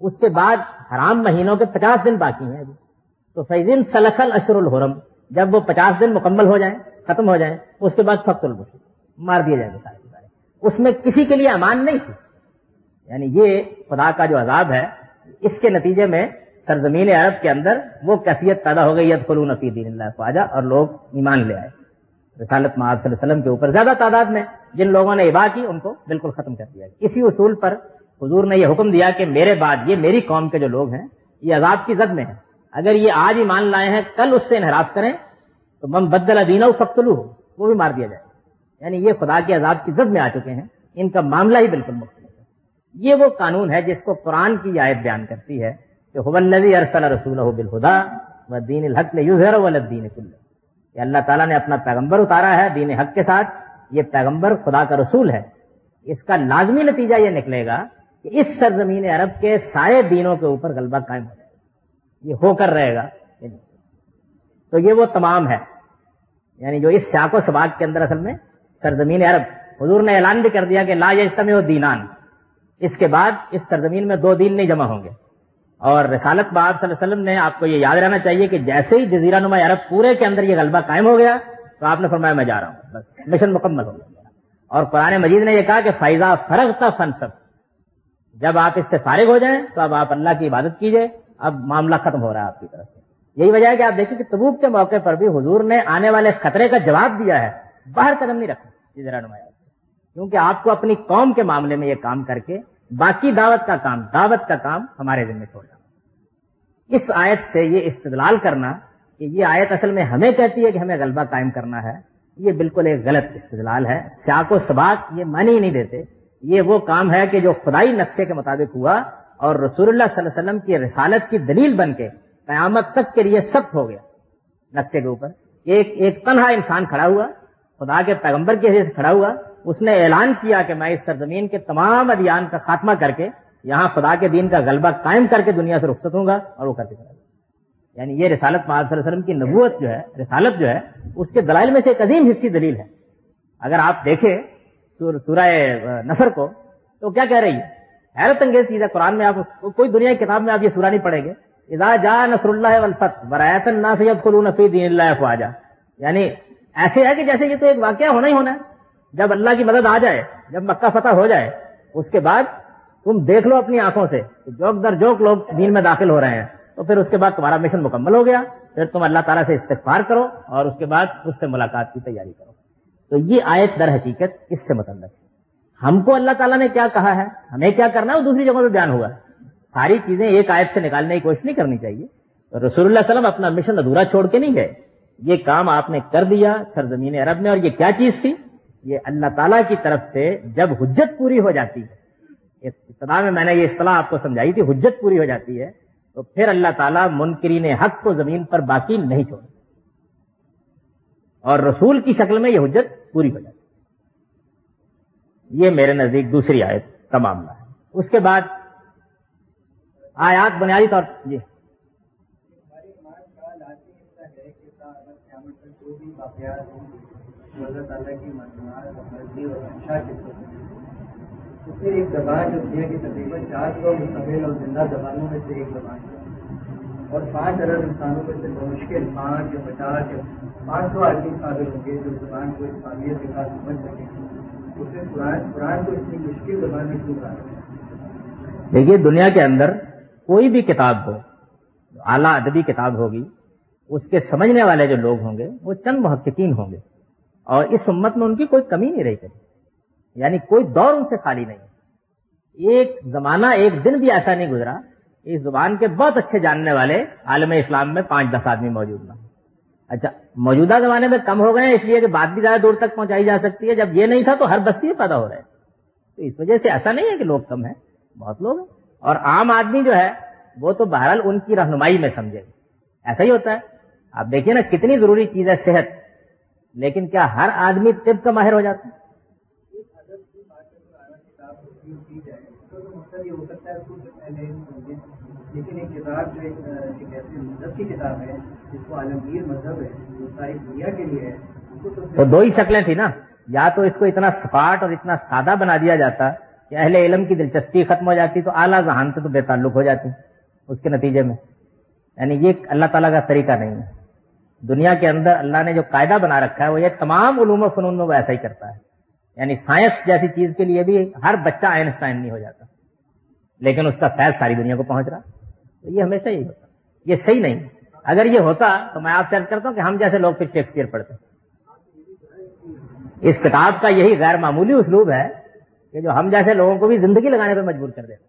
उसके बाद हराम महीनों के पचास दिन बाकी हैं अभी। तो फैजिन सलसल अशरुल हुरम जब वो पचास दिन मुकम्मल हो जाए, खत्म हो जाए, उसके बाद फख्तुल मार दिए जाएँगे सारे सारे। उसमें किसी के लिए अमान नहीं थी। यानी ये खुदा का जो अजाब है, इसके नतीजे में सरजमीन अरब के अंदर वो कैफियत पैदा हो गई यदखलू नफी दीन ख्वाजा, और लोग ईमान ले आए। रसालत वसल्लम के ऊपर ज़्यादा तादाद में जिन लोगों ने इबा की, उनको बिल्कुल खत्म कर दिया इसी उसूल पर हजूर ने यह हुक्म दिया कि मेरे बाद, ये मेरी कौम के जो लोग हैं, ये अजाब की जद में है। अगर ये आज ही मान लाए हैं, कल उससे इनहराफ करें तो मम बदल अदीना फख्तलू वो भी मार दिया जाए। यानी ये खुदा के अजाब की जद में आ चुके हैं, इनका मामला ही बिल्कुल मुख्त है। ये वो कानून है जिसको कुरान की आयत बयान करती है कि हुबल्लजी अरसल रसूल बिलहुदा व दीन हक यूज़र वदीन कुल्ल अल्लाह ताला ने अपना पैगंबर उतारा है दीन हक के साथ। ये पैगंबर खुदा का रसूल है। इसका लाजमी नतीजा ये निकलेगा कि इस सरजमीन अरब के सारे दीनों के ऊपर गलबा कायम हो ये होकर रहेगा। तो ये वो तमाम है। यानी जो इस शाको सबाग के अंदर असल में सरजमीन अरब, हजूर ने ऐलान भी कर दिया कि ला यजतम दीनान। इसके बाद इस सरजमीन में दो दिन नहीं जमा होंगे। और रसालत बाब वसल्लम ने आपको ये याद रहना चाहिए कि जैसे ही जजीरा नुमा अरब पूरे के अंदर ये गलबा कायम हो गया तो आपने फरमाया, मैं जा रहा हूँ। बस, मिशन मुकम्मल हो गया। और कुरान मजीद ने यह कहा कि फैजा फरग था फन सब जब आप इससे फारिग हो जाएँ तो अब आप अल्लाह की इबादत कीजिए। अब मामला खत्म हो रहा है आपकी तरफ़ से। यही वजह है कि आप देखिए कि तबूक के मौके पर भी हुजूर ने आने वाले खतरे का जवाब दिया है। बाहर कदम नहीं रखा जरा नुमाया क्योंकि आपको अपनी कौम के मामले में यह काम करके, बाकी दावत का काम, दावत का काम हमारे जिम्मे छोड़ना इस आयत से ये इस्तलाल करना, कि ये आयत असल में हमें कहती है कि हमें गलबा कायम करना है, ये बिल्कुल एक गलत इस्तलाल है। स्याको सबाक ये मानी ही नहीं देते। ये वो काम है कि जो खुदाई नक्शे के मुताबिक हुआ और रसूलुल्लाह सल्लल्लाहु अलैहि वसल्लम की रिसालत की दलील बन के कयामत तक के लिए सख्त हो गया नक्शे के ऊपर। एक एक तनहा इंसान खड़ा हुआ, खुदा के पैगंबर के से खड़ा हुआ, उसने ऐलान किया कि मैं इस सरजमीन के तमाम अदियान का खात्मा करके यहाँ खुदा के दीन का गलबा कायम करके दुनिया से रुखसत होगा और वो करके चला यानी ये रिसालत वसल्लम की नबूत जो है, रिसालत जो है, उसके दलाइल में से एक अजीम हिस्सी दलील है। अगर आप देखें सूरह नसर को तो क्या कह रही है? हैरत अंगेज चीज़ है, कुरान में आप कोई दुनिया की किताब में आप ये सूरा नहीं पढ़ेंगे। इदा जा नसरुल्लाफत बरायतन ना सैयद खुलून फ़ी दीन ख्वाजा यानी ऐसे है कि जैसे ये तो एक वाक्य होना ही होना है। जब अल्लाह की मदद आ जाए, जब मक्का फतह हो जाए, उसके बाद तुम देख लो अपनी आँखों से जोक दर जोक लोग दीन में दाखिल हो रहे हैं। तो फिर उसके बाद तुम्हारा मिशन मुकम्मल हो गया। फिर तुम अल्लाह ताला से इस्तेफार करो और उसके बाद उससे मुलाकात की तैयारी करो। तो ये आयत दर हकीकत इससे मतलब है। हमको अल्लाह ताला ने क्या कहा है? हमें क्या करना है? वो दूसरी जगह पर बयान हुआ सारी चीज़ें एक आयत से निकालने की कोशिश नहीं करनी चाहिए। रसूलुल्लाह सल्लम अपना मिशन अधूरा छोड़ के नहीं गए। ये काम आपने कर दिया सरजमीन अरब में, और ये क्या चीज़ थी? ये अल्लाह ताला की तरफ़ से जब हुज्जत पूरी हो जाती है, इब्तदा में मैंने ये इस्तलाह आपको समझाई थी, हुज्जत पूरी हो जाती है तो फिर अल्लाह ताला मुनकरीन हक को ज़मीन पर बाकी नहीं छोड़ और रसूल की शक्ल में यह हुज्जत पूरी हो जाती ये मेरे नज़दीक दूसरी आयत का मामला है। उसके बाद आयात बुनियादी तौर जी तो फिर एक जबान जो। दुनिया तकरीबन चार सौ मुस्तबिल और ज़िंदा जबानों में से एक जबान और पाँच अरब इंसानों में से मुश्किल पाँच पचास सौ जो जबान को इस के साथ समझ देखिए, दुनिया के अंदर कोई भी किताब हो, आला अदबी किताब होगी, उसके समझने वाले जो लोग होंगे, वो चंद महक्कीन होंगे। और इस उम्मत में उनकी कोई कमी नहीं रही कभी। यानी कोई दौर उनसे खाली नहीं एक जमाना, एक दिन भी ऐसा नहीं गुजरा, इस ज़ुबान के बहुत अच्छे जानने वाले आलम इस्लाम में पाँच दस आदमी मौजूद ना अच्छा मौजूदा जमाने में कम हो गए हैं इसलिए कि बात भी ज़्यादा दूर तक पहुंचाई जा सकती है। जब ये नहीं था तो हर बस्ती में पैदा हो रहे तो इस वजह से ऐसा नहीं है कि लोग कम है बहुत लोग हैं। और आम आदमी जो है वो तो बहरहाल उनकी रहनुमाई में समझे। ऐसा ही होता है। आप देखिए ना कितनी ज़रूरी चीज़ है सेहत। लेकिन क्या हर आदमी तिब का माहिर हो जाता है? लेकिन एक किताब जो एक, ऐसे मज़हब की किताब है है है तो, तो दो ही शक्लें थी ना। या तो इसको इतना सपाट और इतना सादा बना दिया जाता कि अहले इलम की दिलचस्पी खत्म हो जाती तो आला जहान तो बेताल्लुक हो जाती उसके नतीजे में। यानी ये अल्लाह ताला का तरीका नहीं है। दुनिया के अंदर अल्लाह ने जो कायदा बना रखा है वो ये तमाम उलूम फनून में वो ऐसा ही करता है। यानी साइंस जैसी चीज़ के लिए भी हर बच्चा आइंस्टाइन नहीं हो जाता। लेकिन उसका फैज सारी दुनिया को पहुँच रहा। तो ये हमेशा यही होता। ये सही नहीं अगर ये होता तो मैं आपसे अर्ज़ करता हूँ कि हम जैसे लोग फिर शेक्सपियर पढ़ते इस किताब का यही गैर मामूली उसलूब है कि जो हम जैसे लोगों को भी ज़िंदगी लगाने पर मजबूर कर देता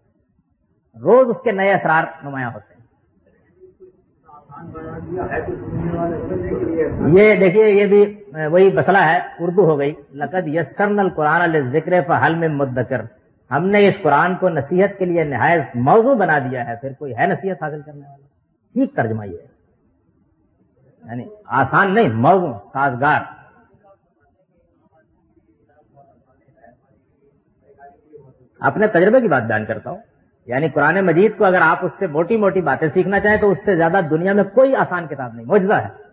रोज उसके नए असरार नुमाया होते हैं। ये देखिए, ये भी वही मसला है। उर्दू हो गई। लकद यसरनल कुरान ज़िक्र हल में मुद्दकर। हमने इस कुरान को नसीहत के लिए नहायत मौजू बना दिया है। फिर कोई है नसीहत हासिल करने वाला? ठीक तर्जमा ये यानी आसान नहीं, मौजू, साजगार। अपने तजर्बे की बात बयान करता हूँ। यानी कुरान मजीद को अगर आप उससे मोटी मोटी बातें सीखना चाहें तो उससे ज़्यादा दुनिया में कोई आसान किताब नहीं। मुजजा है।